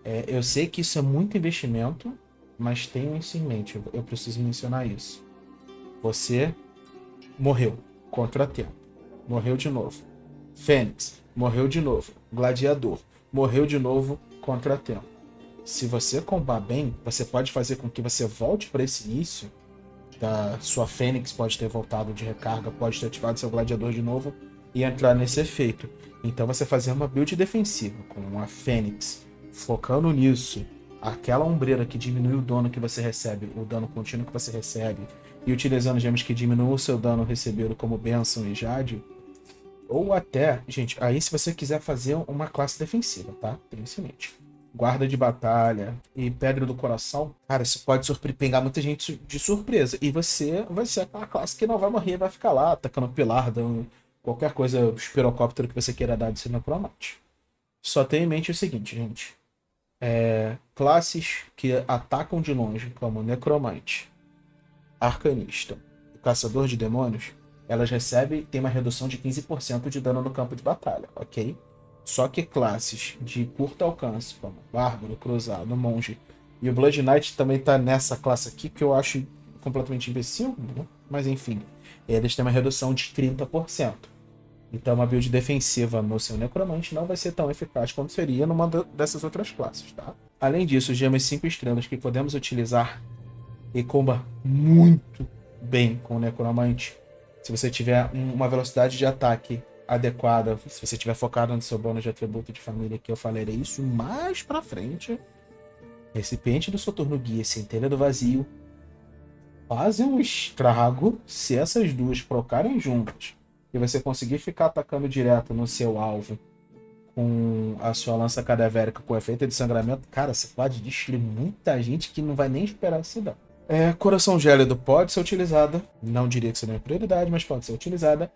é, eu sei que isso é muito investimento, mas tenham isso em mente, eu preciso mencionar isso. Você morreu contra tempo. Morreu de novo. Fênix, morreu de novo. Gladiador, morreu de novo contra tempo. Se você combar bem, você pode fazer com que você volte para esse início. Da sua Fênix pode ter voltado de recarga, pode ter ativado seu gladiador de novo e entrar nesse efeito. Então você fazer uma build defensiva com a Fênix focando nisso, aquela ombreira que diminui o dano que você recebe, o dano contínuo que você recebe, e utilizando gemas que diminuam o seu dano recebido como Benção e Jade, ou até, gente, aí se você quiser fazer uma classe defensiva, tá? Tenha isso em mente. Guarda de batalha e pedra do coração, cara, isso pode pegar muita gente de surpresa. E você vai ser aquela classe que não vai morrer, vai ficar lá atacando pilar, dando qualquer coisa, espirocóptero que você queira dar de ser necromante. Só tenha em mente o seguinte, gente é, classes que atacam de longe, como Necromante, Arcanista Caçador de Demônios, elas recebem tem uma redução de 15% de dano no campo de batalha, ok? Só que classes de curto alcance, como Bárbaro, Cruzado, Monge e o Blood Knight também está nessa classe aqui, que eu acho completamente imbecil, né? mas enfim, eles têm uma redução de 30%. Então, uma build defensiva no seu necromante não vai ser tão eficaz quanto seria numa dessas outras classes, tá? Além disso, gemas 5 estrelas que podemos utilizar e comba muito bem com o necromante. Se você tiver uma velocidade de ataque adequada, se você estiver focado no seu bônus de atributo de família, que eu falarei isso mais pra frente. Recipiente do Soturno Guia, Centelha do Vazio, fazem um estrago se essas duas procarem juntas e você conseguir ficar atacando direto no seu alvo com a sua lança cadavérica com efeito de sangramento, cara, você pode destruir muita gente que não vai nem esperar se dar. É, coração gélido pode ser utilizada, não diria que seria uma prioridade, mas pode ser utilizada.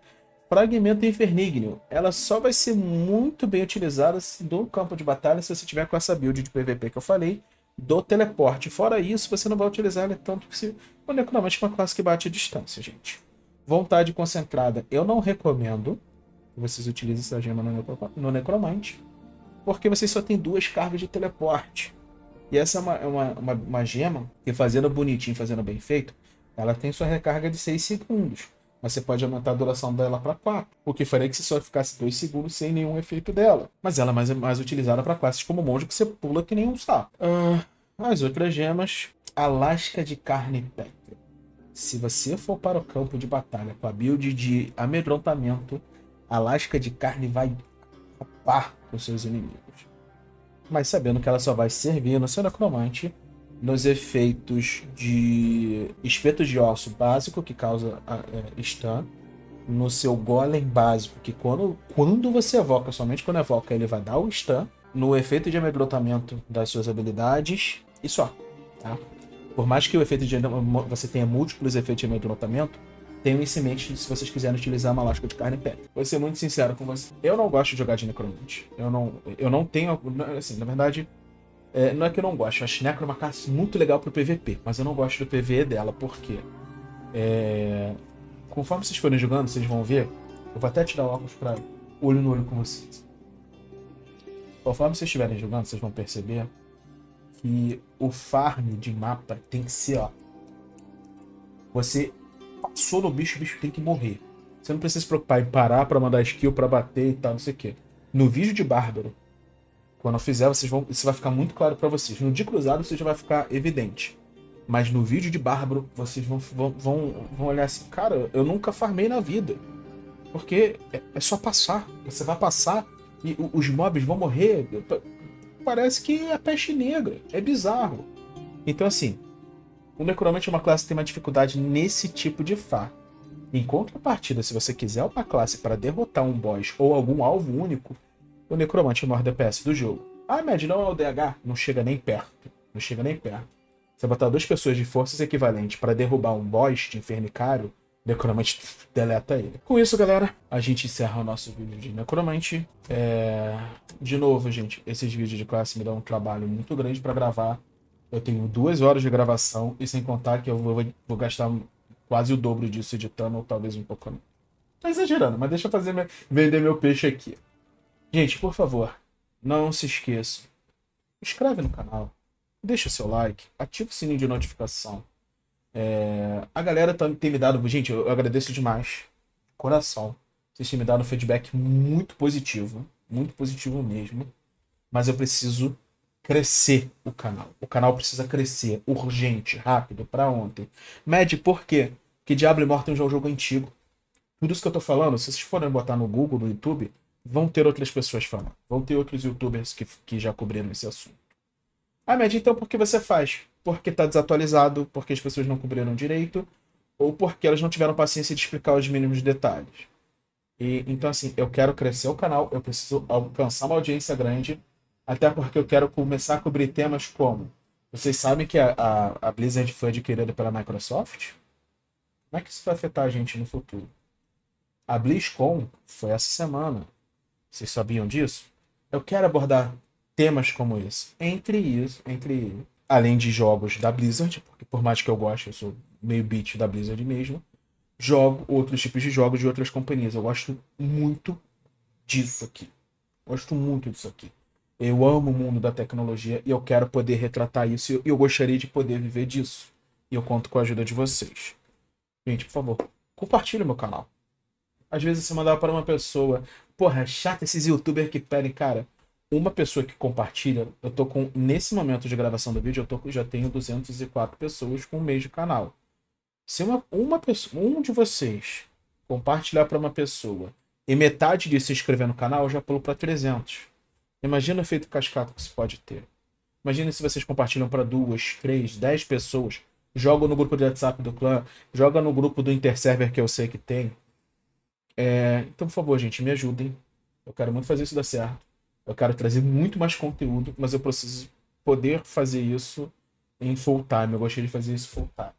Fragmento Infernígneo, ela só vai ser muito bem utilizada do campo de batalha se você tiver com essa build de PVP que eu falei, do teleporte. Fora isso, você não vai utilizar ela tanto que se... O Necromante é uma classe que bate a distância, gente. Vontade concentrada, eu não recomendo que vocês utilizem essa gema no, necromante, porque vocês só tem duas cargas de teleporte. E essa é uma, é uma, uma, uma gema que, fazendo bonitinho, fazendo bem feito, ela tem sua recarga de 6 segundos. Mas você pode aumentar a duração dela para 4, o que faria que você só ficasse 2 segundos sem nenhum efeito dela. Mas ela é mais, mais utilizada para classes como monge, que você pula que nem um sapo. Uh, as outras gemas, Alaska de carne pé se você for para o campo de batalha com a build de amedrontamento, a lasca de carne vai rapar com seus inimigos. Mas sabendo que ela só vai servir no seu necromante nos efeitos de espeto de osso básico, que causa é, stun, no seu golem básico, que quando, quando você evoca, somente quando evoca, ele vai dar o stun, no efeito de amedrontamento das suas habilidades, e só. Tá? Por mais que o efeito de você tenha múltiplos efeitos de amedrontamento, tenham em mente se vocês quiserem utilizar uma lasca de carne pé. Vou ser muito sincero com você. Eu não gosto de jogar de necromante. Eu não, eu não tenho. Assim, na verdade, é, não é que eu não gosto. Eu acho Necro uma classe muito legal pro PVP, mas eu não gosto do PVE dela, porque. É, conforme vocês forem jogando, vocês vão ver. Eu vou até tirar o óculos pra olho no olho com vocês. Conforme vocês estiverem jogando, vocês vão perceber que o farm de mapa tem que ser, ó. Você passou no bicho, o bicho tem que morrer. Você não precisa se preocupar em parar para mandar skill para bater e tal, não sei o quê. No vídeo de Bárbaro, quando eu fizer, vocês vão, isso vai ficar muito claro para vocês. No de cruzado, isso já vai ficar evidente. Mas no vídeo de Bárbaro, vocês vão, vão, vão, olhar assim, cara, eu nunca farmei na vida. Porque é, é só passar. Você vai passar e os mobs vão morrer. Parece que é peste negra. É bizarro. Então, assim, o Necromante é uma classe que tem uma dificuldade nesse tipo de far. Em contrapartida, se você quiser uma classe para derrotar um boss ou algum alvo único, o Necromante é o maior DPS do jogo. Ah, Mad, não é o DH? Não chega nem perto. Não chega nem perto. Você botar duas pessoas de forças equivalentes para derrubar um boss de Infernicário, Necromante deleta ele. Com isso, galera, a gente encerra o nosso vídeo de Necromante. É... De novo, gente, esses vídeos de classe me dão um trabalho muito grande para gravar. Eu tenho duas horas de gravação e sem contar que eu vou, vou gastar quase o dobro disso editando, ou talvez um pouco. Tô exagerando, mas deixa eu fazer minha... vender meu peixe aqui. Gente, por favor, não se esqueça. Inscreve no canal, deixa seu like, ativa o sininho de notificação. É... A galera tá, tem me dado. Gente, eu agradeço demais. Coração. Vocês têm me dado um feedback muito positivo. Muito positivo mesmo. Mas eu preciso crescer o canal. O canal precisa crescer, urgente, rápido, para ontem. Med, por quê? Que Diablo Immortal é um jogo antigo. Tudo isso que eu tô falando, se vocês forem botar no Google, no YouTube, vão ter outras pessoas falando. Vão ter outros youtubers que, que já cobriram esse assunto. Ah, Med, então por que você faz? Porque tá desatualizado, porque as pessoas não cobriram direito, ou porque elas não tiveram paciência de explicar os mínimos detalhes. E, então, assim, eu quero crescer o canal, eu preciso alcançar uma audiência grande até porque eu quero começar a cobrir temas como. Vocês sabem que a, a, a Blizzard foi adquirida pela Microsoft? Como é que isso vai afetar a gente no futuro? A BlizzCon foi essa semana. Vocês sabiam disso? Eu quero abordar temas como esse. Entre isso, entre além de jogos da Blizzard, porque por mais que eu goste, eu sou meio beat da Blizzard mesmo, jogo outros tipos de jogos de outras companhias. Eu gosto muito disso aqui. Gosto muito disso aqui. Eu amo o mundo da tecnologia e eu quero poder retratar isso e eu gostaria de poder viver disso. E eu conto com a ajuda de vocês. Gente, por favor, compartilhe meu canal. Às vezes você mandar para uma pessoa, porra, é chato esses youtubers que pedem, cara. Uma pessoa que compartilha, eu tô com, nesse momento de gravação do vídeo, eu tô, já tenho 204 pessoas com o mês de canal. Se uma, uma pessoa, um de vocês compartilhar para uma pessoa e metade disso se inscrever no canal, eu já pulo para 300. Imagina o efeito cascata que isso pode ter. Imagina se vocês compartilham para duas, três, dez pessoas. Jogam no grupo de WhatsApp do clã. Joga no grupo do Interserver que eu sei que tem. É... Então, por favor, gente, me ajudem. Eu quero muito fazer isso dar certo. Eu quero trazer muito mais conteúdo, mas eu preciso poder fazer isso em full time. Eu gostaria de fazer isso full time.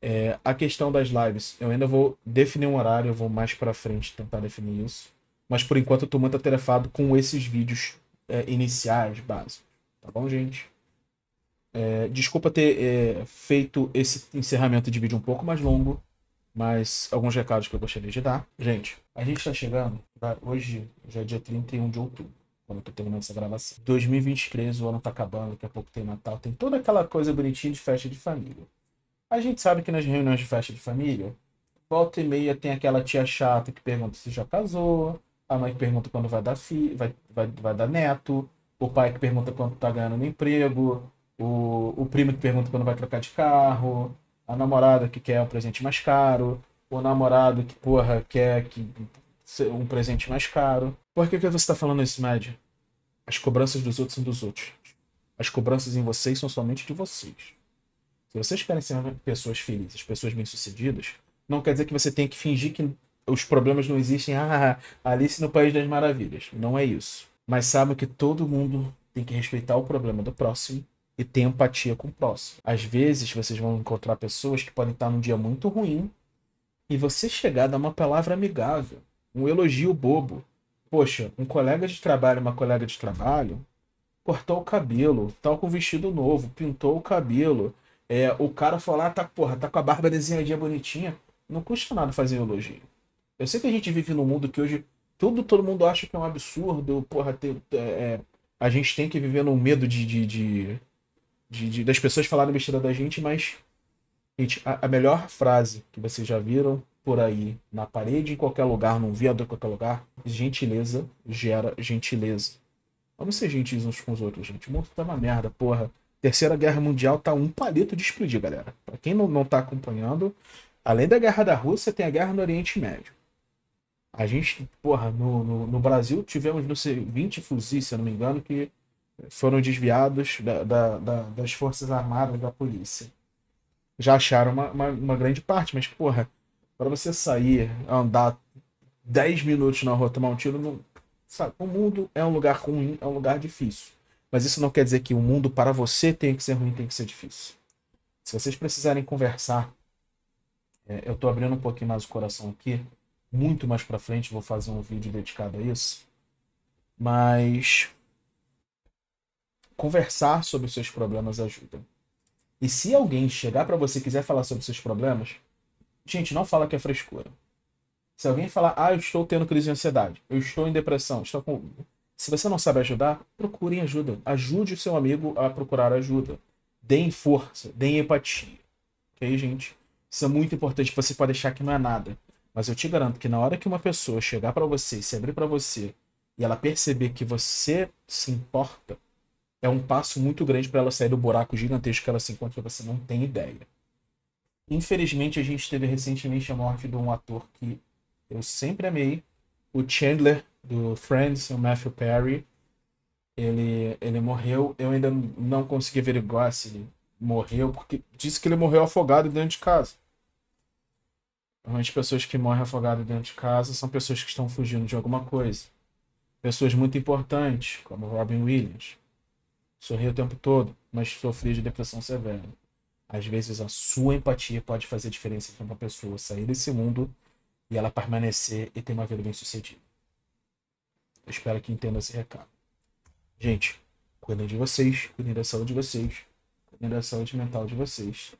É, a questão das lives, eu ainda vou definir um horário, eu vou mais para frente tentar definir isso. Mas por enquanto eu tô muito atarefado com esses vídeos é, iniciais, básicos. Tá bom, gente? É, desculpa ter é, feito esse encerramento de vídeo um pouco mais longo, mas alguns recados que eu gostaria de dar. Gente, a gente está chegando, hoje já é dia 31 de outubro, quando eu tô terminando essa gravação. 2023, o ano tá acabando, daqui a pouco tem Natal, tem toda aquela coisa bonitinha de festa de família. A gente sabe que nas reuniões de festa de família, volta e meia tem aquela tia chata que pergunta se já casou, a mãe que pergunta quando vai dar fi, vai, vai, vai dar neto, o pai que pergunta quando tá ganhando no emprego, o, o primo que pergunta quando vai trocar de carro, a namorada que quer um presente mais caro, o namorado que, porra, quer que, um presente mais caro. Por que, que você está falando isso, médio? As cobranças dos outros são dos outros. As cobranças em vocês são somente de vocês. Se vocês querem ser pessoas felizes, pessoas bem-sucedidas, não quer dizer que você tem que fingir que os problemas não existem, ah, Alice no País das Maravilhas. Não é isso. Mas sabe que todo mundo tem que respeitar o problema do próximo e ter empatia com o próximo. Às vezes vocês vão encontrar pessoas que podem estar num dia muito ruim e você chegar a dar uma palavra amigável, um elogio bobo. Poxa, um colega de trabalho, uma colega de trabalho, cortou o cabelo, tá com vestido novo, pintou o cabelo. É, o cara falar, ah, tá, porra, tá com a barba desenhadinha bonitinha. Não custa nada fazer elogio. Eu sei que a gente vive num mundo que hoje tudo todo mundo acha que é um absurdo, porra, ter, é, é, a gente tem que viver no medo de, de, de, de, das pessoas falarem besteira da gente, mas, gente, a, a, melhor frase que vocês já viram por aí, na parede, em qualquer lugar, num viaduto, em qualquer lugar, gentileza gera gentileza. Vamos ser gentis uns com os outros, gente. O mundo tá uma merda, porra. Terceira Guerra Mundial tá um palito de explodir, galera. Para quem não, não tá acompanhando, além da Guerra da Rússia, tem a Guerra no Oriente Médio. A gente, porra, no, no, no Brasil tivemos, não sei, 20 fuzis, se eu não me engano, que foram desviados da, da, da, das Forças Armadas da polícia. Já acharam uma, uma, uma grande parte, mas, porra, para você sair, andar 10 minutos na rua, tomar um tiro, não, sabe, o mundo é um lugar ruim, é um lugar difícil. Mas isso não quer dizer que o mundo para você tem que ser ruim, tem que ser difícil. Se vocês precisarem conversar, é, eu estou abrindo um pouquinho mais o coração aqui, muito mais para frente vou fazer um vídeo dedicado a isso. Mas conversar sobre seus problemas ajuda. E se alguém chegar para você e quiser falar sobre seus problemas, gente, não fala que é frescura. Se alguém falar, ah, eu estou tendo crise de ansiedade, eu estou em depressão, estou com se você não sabe ajudar, procurem ajuda. Ajude o seu amigo a procurar ajuda. Deem força, deem empatia. Ok, gente? Isso é muito importante. Você pode achar que não é nada. Mas eu te garanto que na hora que uma pessoa chegar para você e se abrir para você e ela perceber que você se importa, é um passo muito grande para ela sair do buraco gigantesco que ela se encontra que você não tem ideia. Infelizmente, a gente teve recentemente a morte de um ator que eu sempre amei, o Chandler do Friends, o Matthew Perry. Ele, ele morreu. Eu ainda não consegui averiguar se ele morreu, porque disse que ele morreu afogado dentro de casa. Normalmente, pessoas que morrem afogadas dentro de casa são pessoas que estão fugindo de alguma coisa. Pessoas muito importantes, como Robin Williams. Sorriu o tempo todo, mas sofreu de depressão severa. Às vezes, a sua empatia pode fazer diferença para uma pessoa sair desse mundo e ela permanecer e ter uma vida bem sucedida. Eu espero que entenda esse recado. Gente, cuidem de vocês, cuidem da saúde de vocês, cuidem da saúde mental de vocês.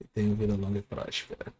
E tenham vida longa e próspera.